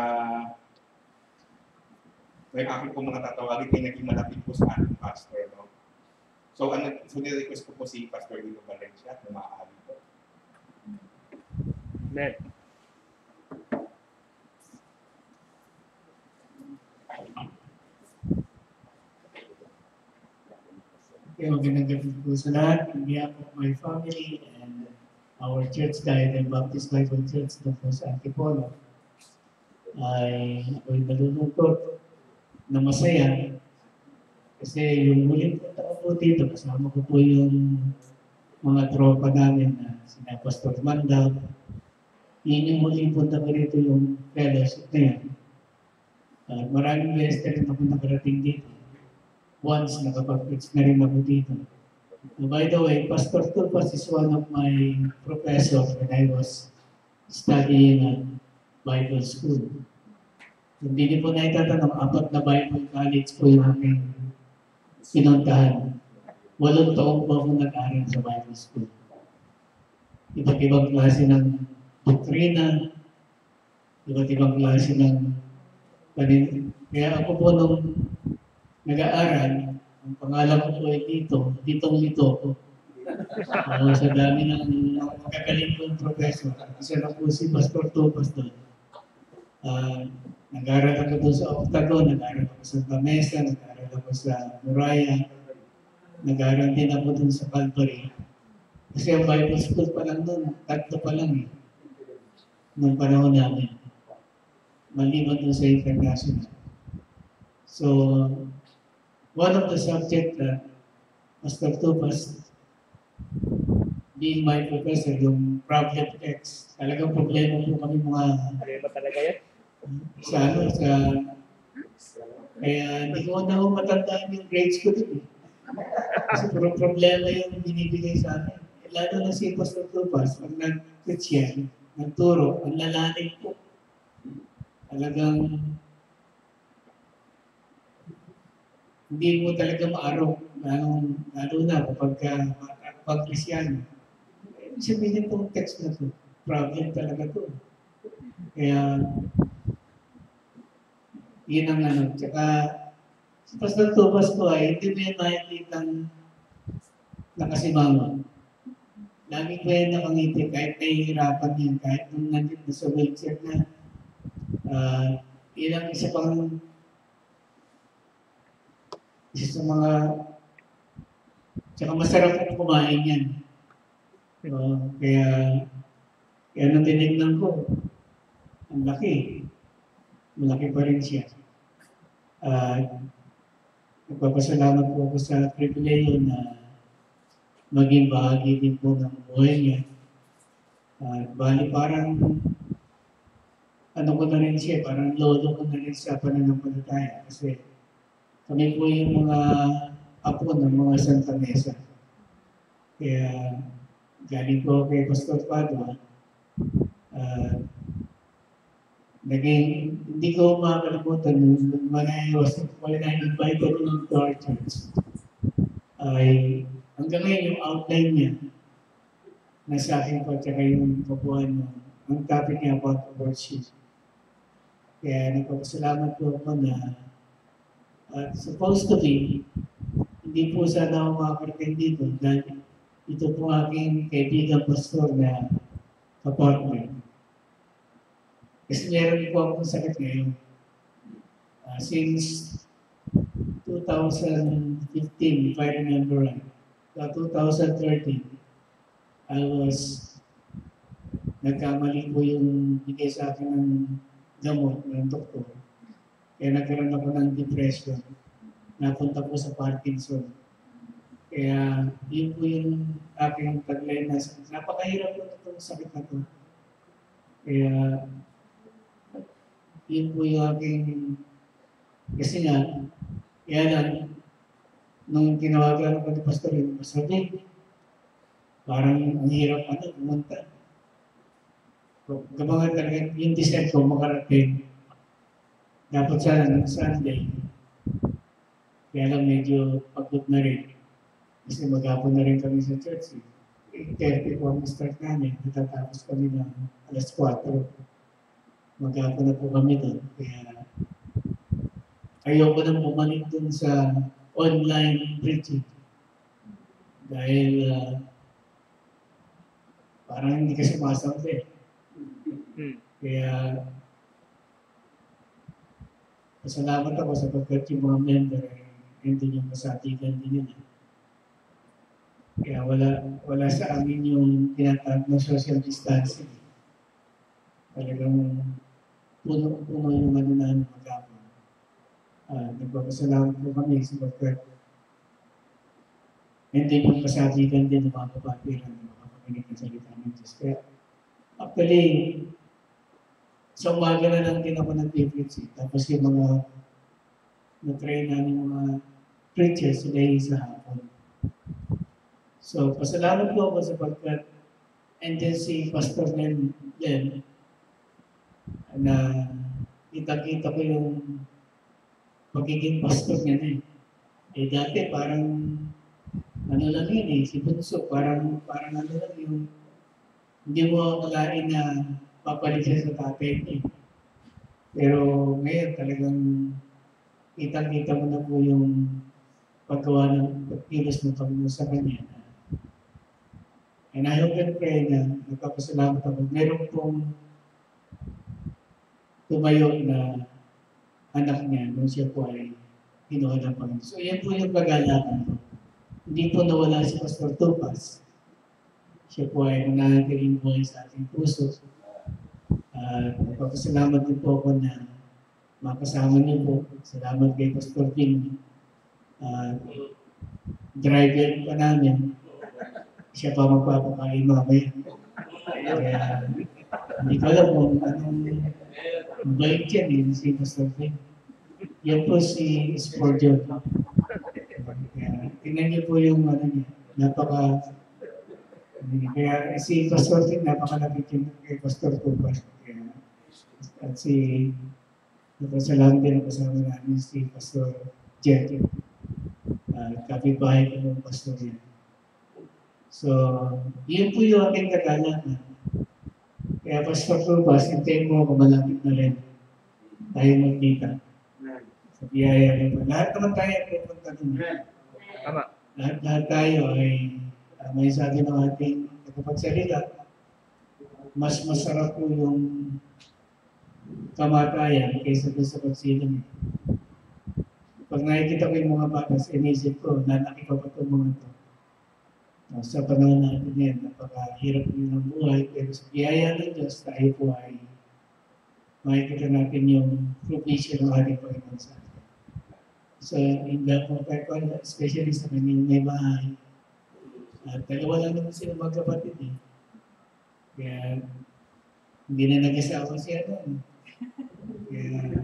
may akin po mga tatawagin ay naging malapit po sa ating pastor. No? So, ano, so request ko po si Pastor Lino Valencia na maaari po. Ned. Sa lahat. On behalf of my family and our church, Diet and Baptist Bible Church na po sa Antipolo, ay ako'y nalulungkot na masaya kasi yung muling punta po dito, kasama ko po yung mga tropa namin na sina Pastor Mandal. Yun yung muling punta ko dito yung fellowship na yan. At maraming beses na ako nakarating dito. Once nakapag-preach na rin ako dito. Uh, by the way, Pastor Tulpas is one of my professors when I was studying at Bible school. Hindi niyo po na itatanong, apat na Bible college po yung aming pinuntahan. Walong taon po ako nag-aral sa Bible school. Iba't ibang klase ng doktrina, iba't ibang klase ng panin. Kaya ako po nung nag-aaral, ang pangalan ko po ay dito, ditong lito ko. Uh, sa dami ng mga magagaling kong professor. Isa na po si Pastor Topas doon. Uh, nag-aaral ako doon sa Octagon, nag-aaral ako sa Tamesa, nag-aaral ako sa Muraya, nag-aaral din ako doon sa Calvary. Kasi ang Bible school pa lang doon, tatlo pa lang eh. Nung panahon namin. Maliban doon sa international. So, one of the subject that Pastor Tupas, being my professor, yung problem text, talagang problema po kami mga ba talaga yan? sa ano, sa kaya hindi ko na ako matandaan yung grades ko eh. Kasi puro problema yung binibigay sa amin. Lalo na si Pastor Tupas, pag nag-preach yan, nagturo, ang lalalim po. Talagang hindi mo talaga maaraw, lalo, lalo na kapag uh, pag Krisyano. Ibig sabihin itong text na to, problem talaga to. Kaya, yun ang ano. Tsaka, si Pastor Tupas ko ay hindi mo yan makikitang nakasimangon. Lagi ko yan nakangiti kahit nahihirapan yan, kahit nung nandito sa wheelchair na. Uh, yun ang isa pang isa sa mga tsaka masarap kumain yan. So, kaya kaya nung tinignan ko, ang laki. Malaki pa rin siya. Uh, nagpapasalamat po ako sa pribileyo na maging bahagi din po ng buhay niya. Uh, bali parang ano ko na rin siya, parang lolo ko na rin sa pananampalataya kasi kami po yung mga apo ng mga Santa Mesa. Kaya galing po kay Pastor Padua, uh, naging, hindi ko makakalimutan yung when I was, when I invited him to our church, ay hanggang ngayon yung outline niya, nasa akin po, tsaka yung kabuhan niya, ang topic niya about worship. Kaya nagpapasalamat po ako na uh, supposed to be, hindi po sana ako makakarating dito dahil ito po aking kaibigan pastor na kapartner. Kasi meron po akong sakit ngayon. Uh, since 2015, if I remember right, uh, 2013, I was, nagkamali po yung bigay sa akin ng gamot ng doktor. Kaya nagkaroon ako ng depression. Napunta po sa Parkinson. Kaya yun po yung aking tagline na napakahirap po itong sakit na to. Kaya yun po yung aking kasi nga, kaya lang, nung tinawagan ako ni Pastor yun, sabi, parang ang hirap ano, pumunta. Kapag talaga yung decide ko makarating, dapat sana ng Sunday. Kaya lang medyo pagod na rin. Kasi maghapon na rin kami sa church. Eh. 8.30 po ang start namin. Natatapos kami ng alas 4. Maghapon na po kami doon. Kaya ayoko nang bumalik doon sa online preaching. Dahil uh, parang hindi ka sumasabi. eh. Hmm. Kaya Pasalamat ako sapagkat yung mga member hindi yung masatigan din yun. eh. Kaya wala, wala sa amin yung tinatawag na social distancing. Talagang puno-puno yung ano na magkapon. Uh, nagpapasalamat po kami sapagkat hindi yung masatigan din ng mga kapatiran na makapakinig ng salita ng Diyos. Kaya actually, sa umaga na lang din ako nag-frequency. Tapos yung mga na-train namin mga preachers today sa hapon. So, pasalamat po ako sapagkat andyan si Pastor Len, Len na kita-kita ko yung pagiging pastor niya eh. Eh dati parang ano lang yun eh, si Bunso, parang, parang ano lang yung hindi mo akalain na papalit sa tatay niya. Pero ngayon talagang kitang-kita mo na po yung paggawa ng pagkilos ng Panginoon sa kanya. And I hope and pray na nagpapasalamat ako. Meron pong tumayo na anak niya nung siya po ay kinuha ng Panginoon. So yan po yung kagalakan ko. Hindi po nawala si Pastor Topas. Siya po ay nanatiling buhay sa ating puso. At nagpapasalamat din po ako na makasama niyo po. Salamat kay Pastor Vin. At driver pa namin. Siya pa magpapakain mamaya. Kaya hindi ko alam kung anong bait yan eh, si Pastor Vin. Yan po si Spurgeon. Kaya tingnan niyo po yung ano niya. Napaka kaya si Pastor Vin napakalapit yun kay Pastor Tupas. At si Napasalamat din ang kasama namin si Pastor Jerry. Uh, kapitbahay ko ng pastor yan. So, yun po yung aking kagalakan. Kaya Pastor Turbas, hintayin mo ako malapit na rin. Tayo magkita. Sa biyaya rin po. Lahat naman tayo ay pupunta dun. Tama. Lahat, lahat tayo ay uh, may sabi ng ating nakapagsalita. Mas masarap po yung kamatayan kaysa doon sa pagsilang. Pag nakikita ko yung mga bata inisip ko, lalaki pa pa itong mga ito. Uh, sa panahon natin yan, napakahirap din ng buhay, pero sa biyaya ng Diyos, tayo po ay makikita natin yung provision ng ating Panginoon sa atin. So, in that po tayo, especially sa kanyang may bahay, at dalawa lang naman sila magkapatid eh. Kaya, hindi na nag-asawa siya noon. Kaya,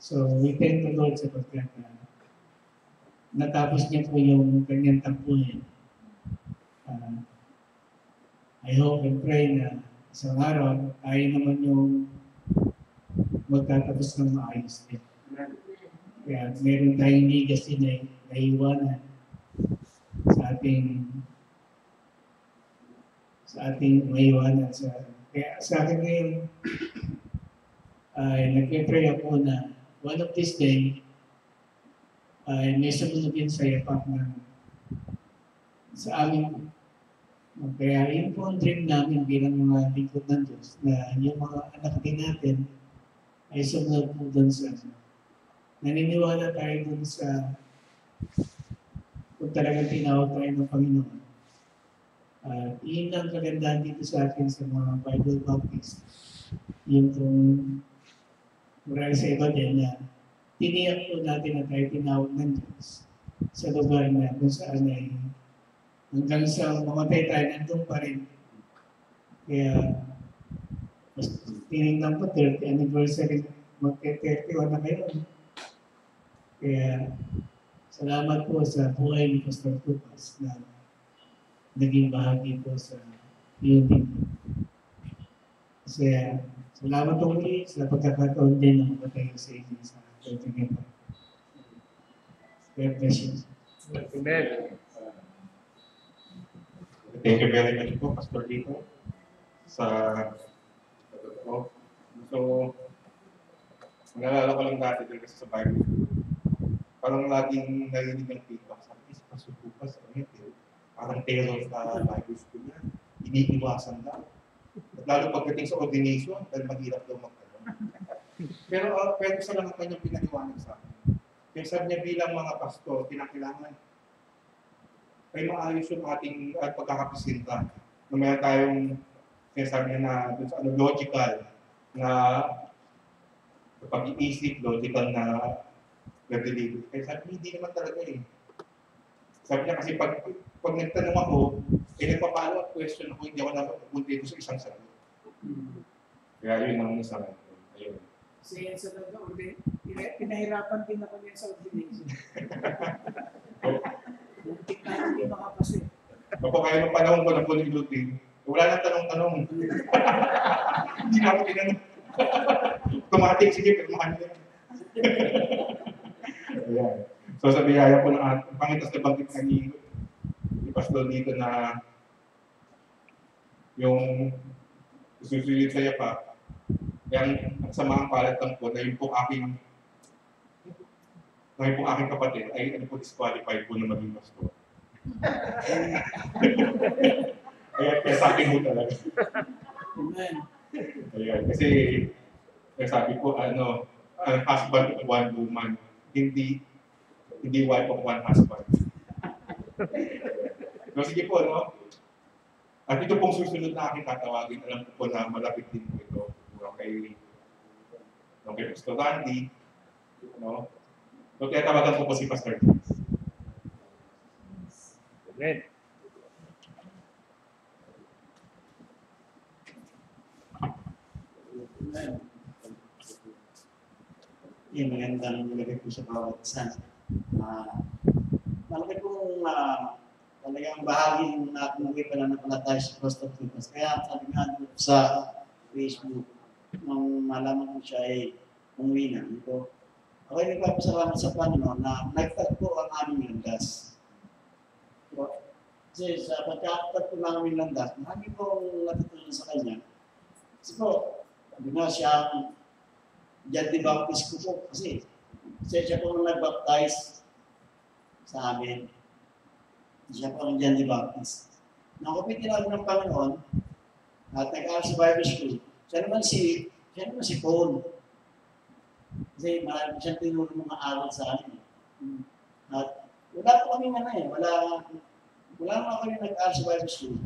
so we thank the Lord sa pagkat uh, natapos niya po yung kanyang tampuhin. Uh, I hope and pray na isang araw, tayo naman yung magtatapos ng maayos din. Kaya meron tayong legacy na naiwanan sa ating sa ating maiwanan sa kaya sa akin ngayon ay nagpe-pray ako na one of this day ay may sumunod din sa yapak na sa amin kaya yun po ang dream namin bilang mga lingkod ng Diyos na yung mga anak din natin ay sumunod po doon sa naniniwala tayo doon sa kung talagang tinawag tayo ng Panginoon. At yun ang kagandahan dito sa atin sa mga Bible Baptist. Yung kung marami sa iba din na tiniyak po natin na tayo tinawag ng Diyos sa lugar na kung saan ay hanggang sa mamatay tayo nandun pa rin. Kaya mas tinignan po 30 anniversary magte-31 na ngayon. Kaya salamat po sa buhay ni Pastor Tupas na naging bahagi po sa unity. Kasi salamat po muli sa pagkakataon din na mapatayo sa inyo sa pagkakataon. God bless you. Amen. Thank you very much po, Pastor Lito, sa ko. So, nalala ko lang dati din kasi sa Bible. Parang laging narinig ng feedback sa akin, ano yun, eh, parang terror sa Bible school yan. Iniiwasan daw. At lalo pagdating sa ordination, dahil maghirap daw magkaroon. Pero, uh, pero isa lang ang kanyang pinaliwanag sa akin. Kaya sabi niya bilang mga pastor, kinakailangan ay maayos yung ating uh, pagkakapresinta. Na mayroon tayong sinasabi niya na dun sa ano, logical na pag-iisip, logical na nag-deliver. Kaya sabi, hindi naman talaga eh. Sabi niya kasi pag, pag nagtanong ako, eh nagpapalo up question ako, hindi ako napapunta dito sa isang sagot. Kaya yun ang isa. Ayun. Kasi yan sa talaga, Pina- Pinahirapan din ako niya sa ordination. Muntik na hindi makapasok. Opo, kaya nung panahon ko na po nilutin, wala nang tanong-tanong. <laughs> Hindi na ako tinanong. <laughs> Automatic, sige, pirmahan niyo. Ayan. So sa biyaya po ng ating Pangitas na banggit na ni Pastor dito na yung susulit sa'yo pa, yung ang samaang palat po na yung po aking na yung po aking kapatid ay ano po disqualified po na maging pastor. <laughs> Kaya kaya sa akin po talaga. Amen. Ayan, kasi kaya sabi ko, ano, ang husband of one woman, hindi hindi wife of one husband. So, sige po, no? At ito pong susunod na aking tatawagin, alam ko po na malapit din po ito. No, kay, no, kay Pastor Randy. No? So, kaya tawagan ko po si Pastor James. Amen. Yung magandang nilagay po sa bawat isa. Uh, malaki pong uh, talagang bahagi ng ating buhay pala na pala tayo sa Costa Filipinas. Kaya sabi nga sa Facebook, nung malaman ko siya ay umuwi na, ito, ako ay nagpapasalamat sa Panginoon na nagtagpo ang aming landas. Diba? Kasi sa pagkakatagpo ng aming landas, marami pong natutunan sa kanya. Kasi po, sabi nga siya ang John the ko po kasi kasi siya po nag-baptize sa amin. Siya po ang John the Baptist. Nang kapit tinawag ng Panginoon at nag-aaral sa Bible School, siya naman si, siya naman si Paul. Kasi marami siyang tinuro mga aral sa amin. At wala po kami ano eh, wala, wala naman kami nag-aaral sa Bible School.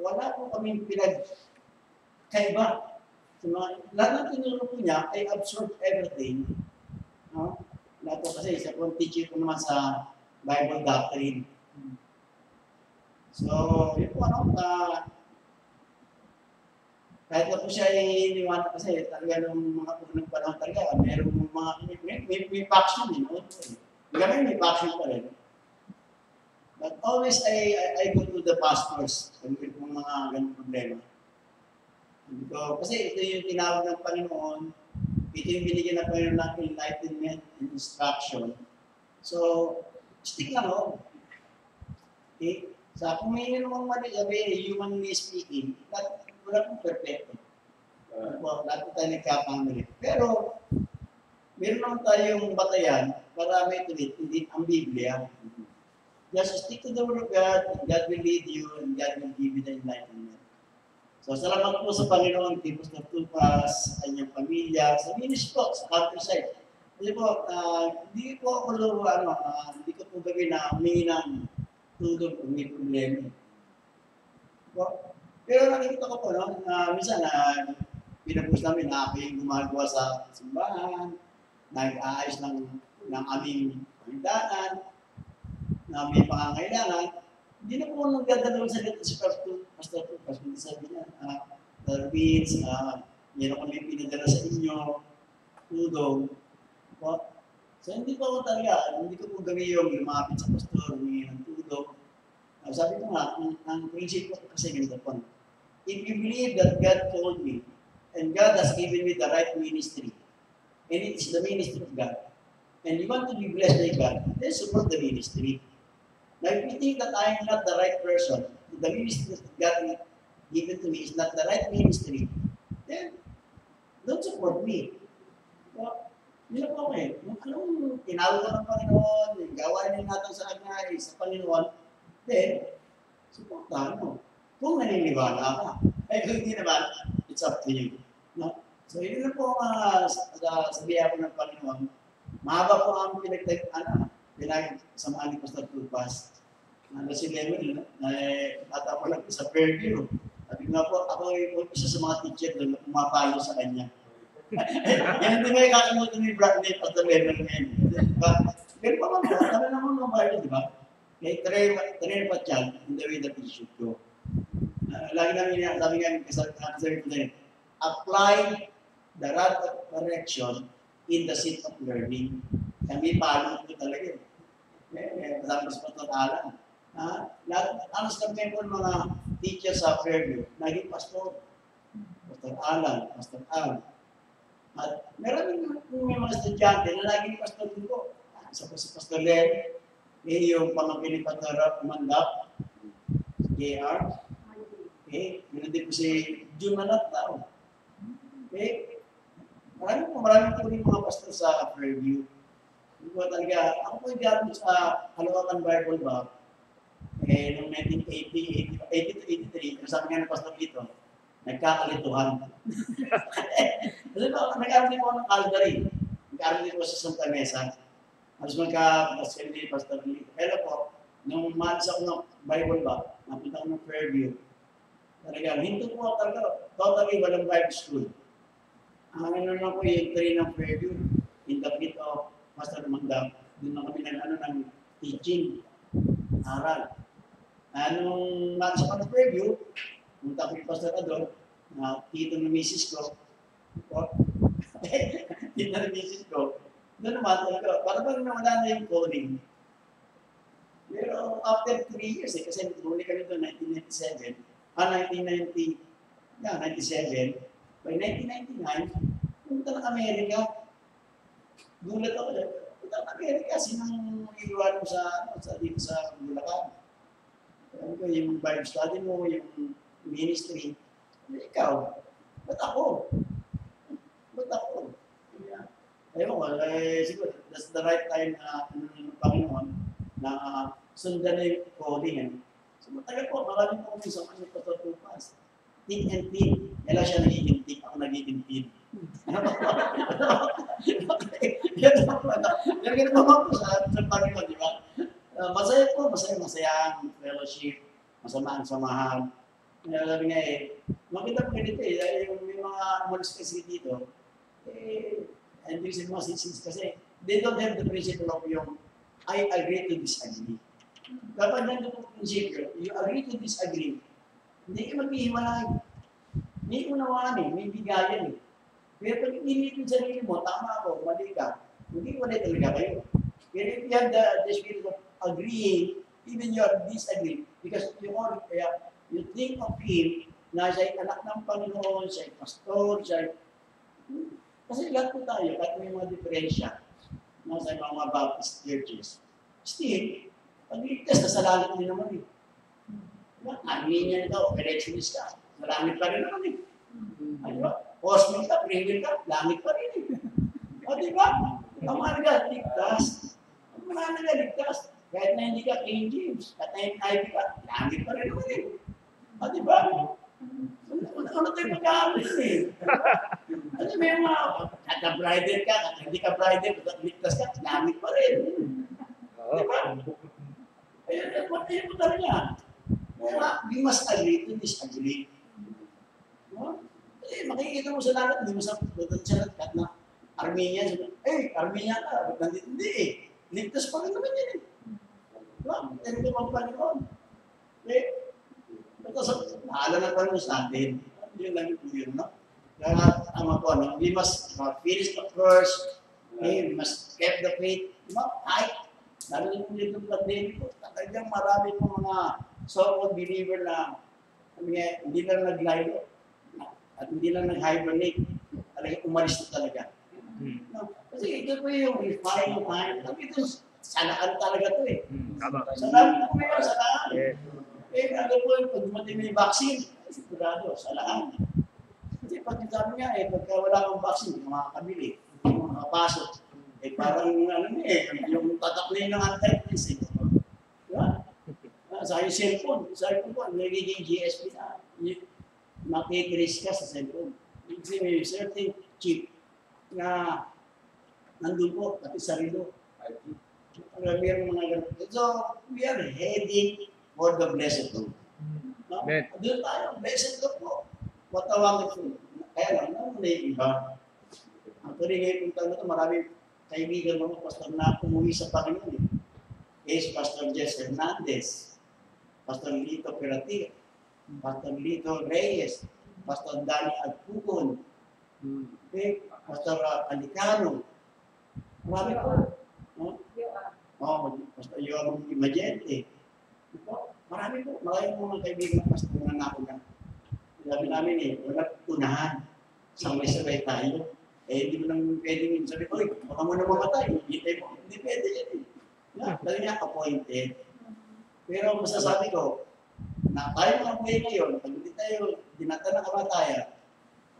Wala po kami pinag kaiba sa mga, lahat ng tinuro po niya ay absorb everything. No? Lahat po kasi siya po teacher ko naman sa Bible doctrine. So, yun po ano, uh, kahit na po siya iniwan kasi talaga nung mga unang panahon talaga, meron mga, may, may, may, faction din. No? Hanggang may faction pa rin. But always I, I, I go to the pastors kung may mga ganong problema. So, kasi ito yung tinawag ng Panginoon, ito yung binigyan ng Panginoon ng enlightenment and instruction. So, stick lang oh. Okay? Sa kung may namang mali, sabi, humanly speaking, lahat, wala pong perfecto. Uh, lahat po tayo nagkakamali. Pero, meron naman tayong batayan para may tulit, hindi ang Biblia. Just stick to the Word of God, and God will lead you, and God will give you the enlightenment. So, salamat po sa Panginoon, Tipos na Tupas, sa kanyang pamilya, sa ministry po, sa countryside. Kasi po, uh, hindi po ako ano, uh, hindi ko po gawin na humingi ng tulong kung may problema. Po, pero nakikita ko po, no, na minsan na pinapos namin na ako yung gumagawa sa simbahan, nag-aayos ng, ng aming pagdaan, na may pangangailangan, hindi na po nagdadalaw sa dito si Pastor, Pastor hindi sabi niya, ah, Darwins, ah, meron kami pinadala sa inyo, tudong. Po. So hindi po ako talaga, hindi ko po gawin yung lumapit sa pastor, humingi ng tudong. Uh, sabi ko nga, ang, ang principle kasi ganito po, if you believe that God told me, and God has given me the right ministry, and it's the ministry of God, and you want to be blessed by God, then support the ministry. Now, if you think that I am not the right person, the ministry that God given to me is not the right ministry, then don't support me. Well, ako eh. Anong tinawag ka ng Panginoon, yung gawain niyo natin sa Kanya sa Panginoon, then, supportahan mo. Kung naniniwala ka. Eh, kung hindi naman, it's up to you. No? So, yun lang po ang uh, sa, sabihan ko ng Panginoon. Mahaba po ang pinagtag, ano, pinagsamahan ni Pastor Tupas. Nanda si Lemon, na eh, bata ko lang sa Fairview. Sabi nga po, ako ay isa sa mga teacher doon na pumapalo sa kanya. Yan din may kakalimutan ni Brad ni Pastor Lemon ngayon. Diba? Pero pa man kami naman ng Bible, di ba? May train pa dyan in the way that it should go. Uh, lagi namin yan, sabi nga, sabi ko na apply the rod of correction in the seat of learning. Kami palo ko talaga eh. Eh, eh, kasama sa patunalan. Ha? Lahat, alas kami po mga teachers sa Fairview, naging pastor. Pastor Alan, Pastor Al. At meron may mga estudyante na naging pastor din po. Isa po si Pastor Len, eh, yung pamangkin ni Pastor Mandap, JR. Eh, meron din po si June Manatao. Eh, marami po, marami po rin mga pastor sa Fairview. Hindi ko talaga, ako po yung sa Halawakan Bible ba, eh, noong 1980, 80 to 83, kasama nga ng pastor dito, nagkakalituhan. <laughs> Kasi ba, nag-aaral din ako ng Calvary. Nag-aaral din ako sa Santa Mesa. Alas magka-pastor din, pastor dito. Pero po, nung malas ako ng Bible ba, napunta ko ng Fairview, talaga, hinto po ako talaga, totally walang Bible school. Ang ano lang po yung train ng Fairview, in the pit of Pastor Magdam, doon na kami nag-ano ng teaching, aral. Anong nasa ko ng Fairview, punta ko yung Pastor Adol, na tito ng misis ko, tito <laughs> ng misis ko, doon naman talaga, para ba naman wala na yung coding. Pero after three years eh, kasi nagmuli kami doon 1997, ah 1990, yeah, 97, by 1999, pumunta ng Amerika. Gulat ako dyan. Punta ng Amerika, sinong iiwan mo sa, sa, dito sa Bulacan? Alam ko, yung Bible study mo, yung ministry. Ikaw, ba't ako? Ba't ako? Yeah. Ayun ko, eh, siguro, that's the right time na, ano, ng Panginoon, na uh, sundan na yung calling. So, matagal po, marami po kami sa kanya patutupas. Thick and thin. Kailan siya nagiging thick, ako nagiging thin. Yan ginagawa ko sa, sa Panginoon, di ba? Uh, masaya po, masaya, masaya ang fellowship, masama ang samahan. Kaya sabi nga eh, makita po ganito eh, dahil yung may mga kasi dito, eh, and there's mga sisis kasi, they don't have the principle of yung, I agree to disagree. Kapag nandun po prinsipyo, you agree to disagree, hindi ka maghihiwalay. May unawaan eh, may bigayan eh. Pero pag init yung sarili mo, tama ako, mali ka, hindi wala talaga kayo. Pero if you have the, the spirit of agreeing, even you are disagreeing, because you all, kaya, you think of him na siya ay anak ng Panginoon, siya ay pastor, siya ay, kasi lahat po tayo, kahit may mga diferensya, no, sa mga Baptist churches, still, pag ligtas, nasa langit din naman eh. Diba? Armenian ka, o electionist ka, sa langit pa rin naman eh. Ay, diba? Cosmic ka, premium ka, langit pa rin eh. O, diba? Ang mahalaga, ligtas. Ang mahalaga, ligtas. Kahit na hindi ka King James, kahit na hindi ka, langit pa rin naman eh. O, diba? Ano, ano, ano tayo mag-aaral eh? Ano may mga, na bridal ka, kahit hindi ka bridal, kahit ligtas ka, langit pa rin. Oo. Diba? Ayun, ayun po talaga. Kaya we must agree to disagree. No? Eh, makikita mo sa lahat, hindi mo sa doon siya kat na Armenian. Eh, Armenian ka, ba't nandito? Hindi eh. Ligtas pa rin naman yan eh. Diba? Ano ko bang Panginoon? Eh, ito sa, nahala na pa rin sa atin. Yun lang yung yun, no? Kaya, tama po, no? we must uh, finish the first, eh, we must keep the faith, no? Kahit Lalo yung dito pandemic po, talagang marami po mga so-called believer na nga, hindi lang nag-lilo at hindi lang nag-hibernate. Talagang umalis na talaga. No? Kasi ito po yung refine time. Ito, sanaan talaga to eh. Hmm. Sanaan po yun, sanaan. Yes. Eh, ano po yung pag dumating na yung vaccine, sigurado, sanaan. Kasi pag sabi nga eh, pagka wala kang vaccine, hindi ka makakabili, hindi ka makakapasok. Eh parang ano na eh, yung tatak na yun ng anti-freeze eh. Diba? Sa yung cellphone, sa cellphone po, nagiging GSP na. Makitrace ka sa cellphone. Kasi may certain chip na nandun po, pati sa relo. Ang mga ganun. So, we are heading for the blessed Lord. No? Amen. Doon tayo, blessed Lord po. A wonderful. Kaya lang, ano na yung iba? Ang tuloy ngayon kung tanong ito, marami kaibigan mga pastor na umuwi sa Panginoon. Eh. Is Pastor Jess Hernandez, Pastor Lito Peratir, Pastor Lito Reyes, Pastor Dani Agpugon, eh, Pastor uh, Alicano, Marami po. No? Oo, basta yung Imagente. Marami po. Marami po mga kaibigan na pastor na nako na. Sabi namin eh, wala unahan. Sabay-sabay tayo. Eh, hindi mo nang pwedeng sabi ko, "Uy, baka mo na mamatay. Hindi mo. Hindi pwede yan eh. Yeah, dahil nga appointed. Pero masasabi ko, na tayo mga buhay ngayon, pag hindi tayo dinata ng kamatayan,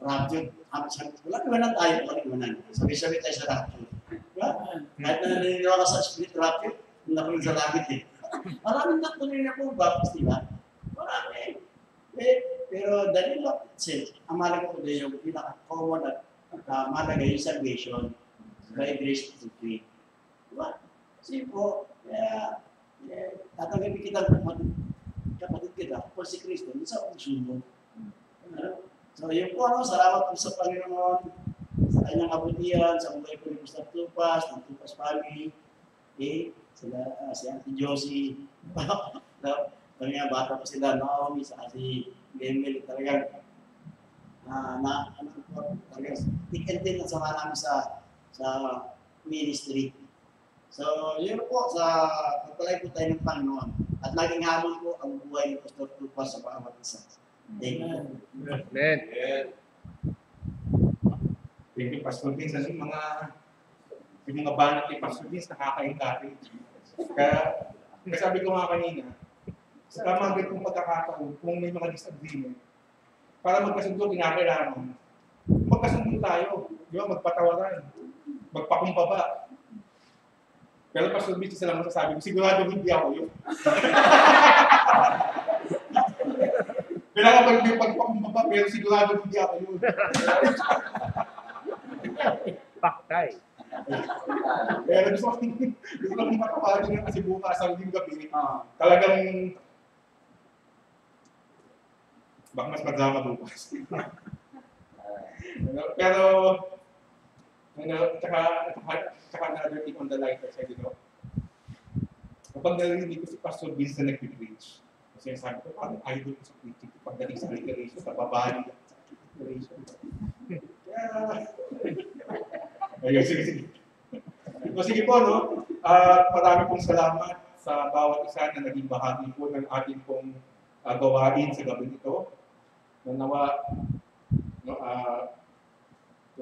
rapture, halos wala naman na tayo pag-iwanan. Sabi-sabi tayo sa rapture. Diba? Kahit na naniniwala ka sa spirit rapture, hindi na sa langit eh. <laughs> Maraming natuloy na po baptist, di ba? Marami. Eh, pero dahil lang ang mahalaga ko din yung pinaka-common at uh, mahalaga yung salvation by grace through faith. Diba? Kasi po, kaya, eh, tatanggapin kita kapatid, kapatid kita, po si Kristo, sa akong sumunod. Ano? So, yun po, ano, salamat po sa Panginoon, sa kanyang kabutihan, sa buhay ko ni Gustav Tupas, ng Tupas family, eh, sila, uh, si Auntie Josie, <laughs> Kami nga bata pa sila, Naomi, sa si Gemel, talagang ah, na, ano po, talagang thick and thin ang sama namin sa sa ministry. So, yun po, sa pagpalay po tayo ng Panginoon. At laging hamon po ang buhay ni Pastor Tupas sa bawat isa. Thank you. Amen. Thank you, Pastor Vince. Ano yung mga yung mga banat ni Pastor Vince nakaka-encourage. Kaya, sabi ko nga kanina, sa mga ganitong pagkakataon, kung may mga disagreement, para magkasundo, kinakailangan, magkasundo tayo. Di ba? Magpatawaran. Magpakumbaba. Pero Pastor Vince, isa lang masasabi ko, sigurado hindi ako yun. <laughs> Kailangan pag may pagpakumbaba, pero sigurado hindi ako yun. <laughs> Paktay. Kaya gusto ko, gusto ko matawarin nga kasi bukas sa huling gabi, talagang baka mas madrama bukas. <laughs> Pero- Pero, ano, tsaka, tsaka, another thing on the lighter side, you know, kapag narinig ko si Pastor Vince na nag-preach, kasi sabi ko, parang idol ko sa preaching, pagdating sa alliteration, sa babali, <laughs> sa alliteration. Kaya, Ayun, sige, sige. So, sige po, no? At marami pong salamat sa bawat isa na naging bahagi po ng ating pong ah, gawain sa gabi ito. Na nawa, no, uh,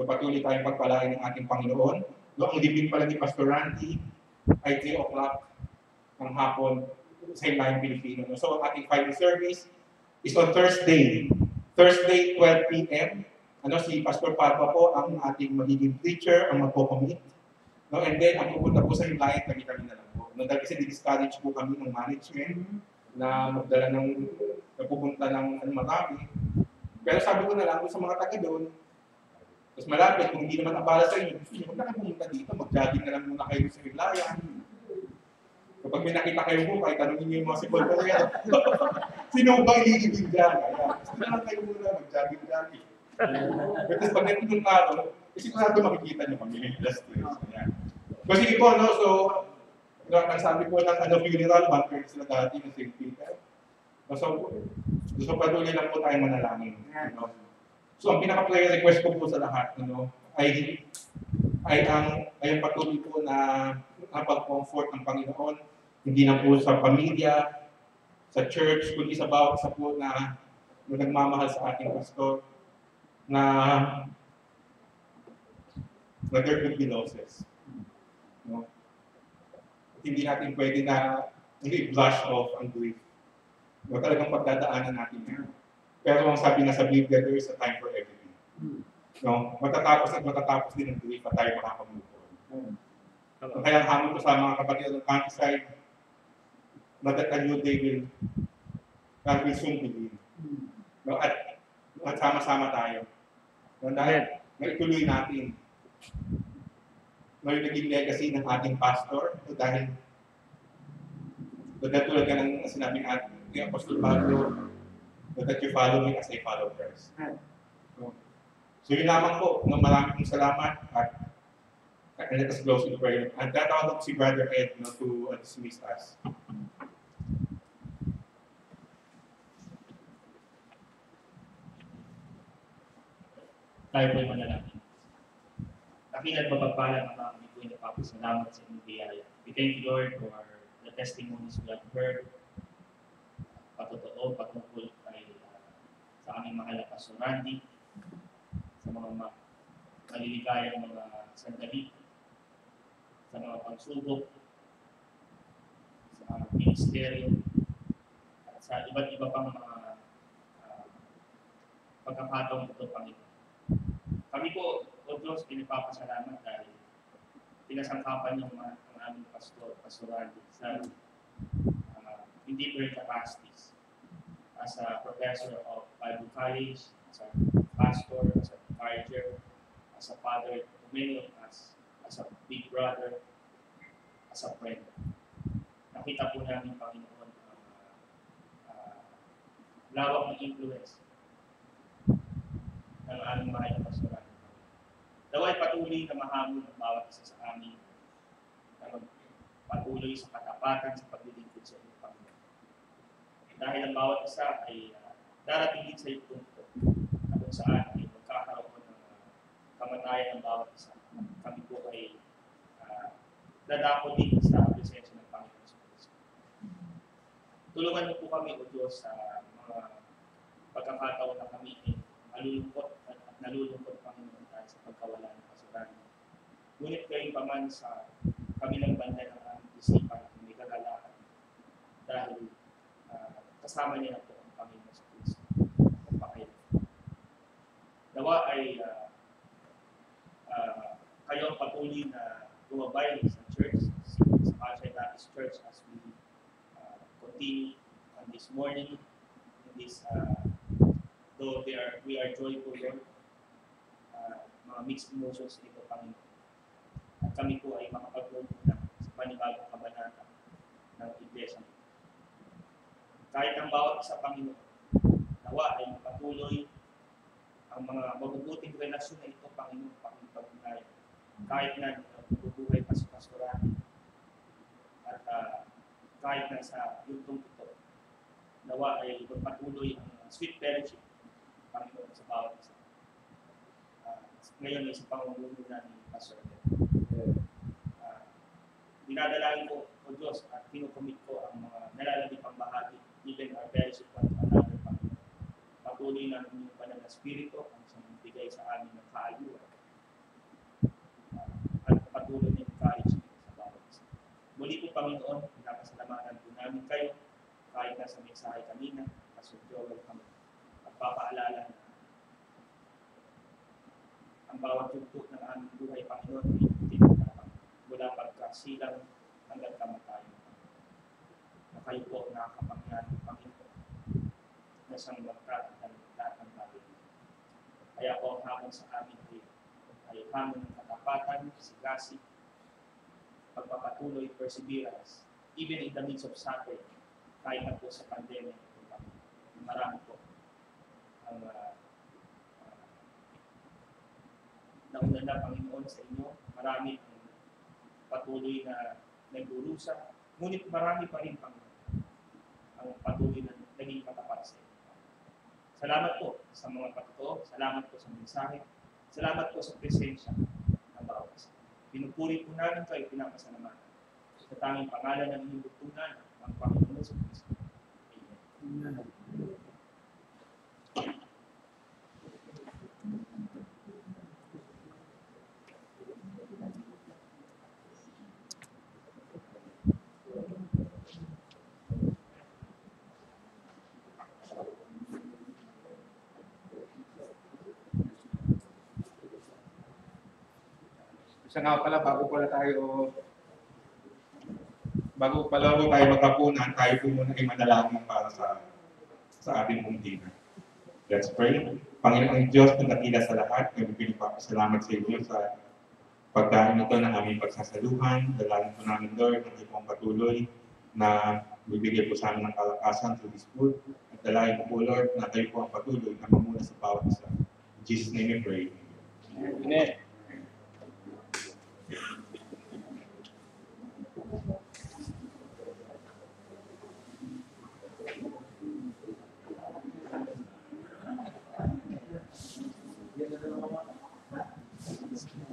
patuloy tayong pagpalain ng ating Panginoon. No, ang libing pala ni Pastor Randy ay 3 o'clock ng hapon sa Himayang Pilipino. No? So, ang ating final service is on Thursday. Thursday, 12 p.m ano si Pastor Papa po ang ating magiging preacher, ang magpo-commit. No, and then ang pupunta po sa Himlayan, kami kami na lang po. No, dahil kasi discourage po kami ng management na magdala ng napupunta ng ano, marami. Pero sabi ko na lang sa mga taga doon, mas malapit, kung hindi naman abala sa inyo, gusto nyo, na pumunta dito, mag-jogging na lang muna kayo sa Himlayan. Kapag may nakita kayo po, kahit tanongin niyo yung mga sipol ko, kaya, sino ba ililibig dyan? Kaya, gusto na lang kayo muna, mag-jogging-jogging. Tapos pag nandun ka, eh, sigurado makikita niyo kami. Ayan. So sige po, no, so, ang sabi po ng ano, funeral, one third sila dati ng St. Peter. So, gusto patuloy lang po tayo manalangin. No? So, ang pinaka-prayer request ko po sa lahat, no, ay, ay ang, ay ang patuloy po na napag-comfort ng Panginoon, hindi na po sa pamilya, sa church, kundi sa bawat isa po na, na nagmamahal sa ating pastor na na there could be losses. No? At hindi natin pwede na hindi brush off ang grief. No, talagang pagdadaanan natin yan. Pero ang sabi na sa Biblia, there is a time for everything. No? Matatapos at matatapos din ang grief at tayo makakamove on. So, kaya hamon ko sa mga kapatid ng countryside, na that a new day will, God will soon begin. No? At, at sama-sama tayo. No, dahil naituloy natin yung naging legacy ng ating pastor no, dahil no, tulad ka ng sinabi natin ni Apostol Pablo that you follow me as I follow Christ. No? So yun lamang po, no, maraming salamat at and let us close in prayer. And tatawag ko si Brother Ed no, to uh, dismiss us. tayo po'y manalangin. Dakilan mapagpala ang mga kami po Salamat sa inyong biyaya. We thank you, Lord, for the testimonies we have heard. Patotoo, patungkol kay uh, sa aming mahal na Pastor Randy, sa mga ma- maliligayang mga sandali, sa mga pagsubok, sa ministeryo, at sa iba't iba pang mga uh, pagkakataon ito, Panginoon. Kami po, O Diyos, pinipapasalamat dahil pinasangkapan niyo ang, ang aming pastor, pastoral sa uh, in different capacities as a professor of Bible College, as a pastor, as a encourager, as a father to many of us, as a big brother, as a friend. Nakita po namin, Panginoon, ang uh, uh, lawak ng influence ng aming mahal na pastoral. Naway patuloy na mahamon ang bawat isa sa amin na patuloy sa katapatan sa paglilingkod sa iyong Panginoon. Dahil ang bawat isa ay uh, darating din sa iyong punto na kung saan ay magkakaroon ng uh, kamatayan ng bawat isa. Kami po ay uh, dadako din sa presensya ng Panginoon sa Kristo. Tulungan niyo po kami, O Diyos, sa mga pagkakataon na kami ay malulungkot at nalulungkot, Pagkawala ng kasuran. Ngunit kayo pa man sa kabilang banda ng aming isipan, may kagalakan dahil ah, kasama niya na po ang Panginoon sa Kristo. Ang pakailan. Nawa ay ah, ah, kayo ang patuloy na gumabay sa church, sa Pasay Baptist Church as we uh, continue on this morning, in this, uh, though they are, we are joyful, Lord, uh, mga mixed emotions dito, Panginoon. At kami po ay makapagpunta na sa panibagong kabanata ng Iglesia. Kahit ang bawat isa, Panginoon, nawa ay patuloy ang mga mabubuting relasyon na ito, Panginoon, pakipag-ugnayan. Kahit na nabubuhay pa sa pastoran at uh, kahit na sa yugtong ito, nawa ay magpatuloy ang sweet fellowship, Panginoon, sa bawat ngayon ay sa pangungulong namin, Pastor. Uh, dinadalangin ko, O Diyos, at kinukomit ko ang mga nalalagay pang bahagi, even our one to another, Panginoon. Patuloy na ang inyong banal na spirito ang isang bigay sa amin ng kaayuan. Uh, at patuloy na encourage sa bawat isa. Muli po, Panginoon, pinapasalamatan po namin kayo kahit nasa mensahe kanina, Pastor Joel. At papaalala na ang bawat yugto ng aming buhay, Panginoon, ay tinatapang mula pagkasilang hanggang kamatayan. Na kayo po nakakapangyari, Panginoon, na magkat ng lahat ng bagay. Kaya po ang hamon sa amin ay, ay hamon ng katapatan, sigasi, pagpapatuloy, perseverance, even in the midst of suffering, kahit na po sa pandemic, marami po ang uh, nauna na Panginoon sa inyo, marami ang patuloy na nagdurusa, ngunit marami pa rin Panginoon ang patuloy na naging katapat sa inyo. Salamat po sa mga patuto, salamat po sa mensahe, salamat po sa presensya ng bawat isa. Pinupuri po namin kayo, pinapasalamatan. Sa tanging pangalan ng inyong buktunan, ang Panginoon sa Kristo. Amen. Isa nga pala, bago pala tayo bago pala po tayo magkapunan, tayo po muna ay manalangin para sa sa ating mundina. Let's pray. Panginoong Diyos na nakila sa lahat, kami pinipapasalamat sa inyo sa pagkain ito ng aming pagsasaluhan. Dalangin po namin, Lord, na kayo pong patuloy na bibigay po sa amin ng kalakasan through this food. At dalangin po, Lord, na kayo po ang patuloy na mamuna sa bawat isa. In Jesus' name we pray. Amen.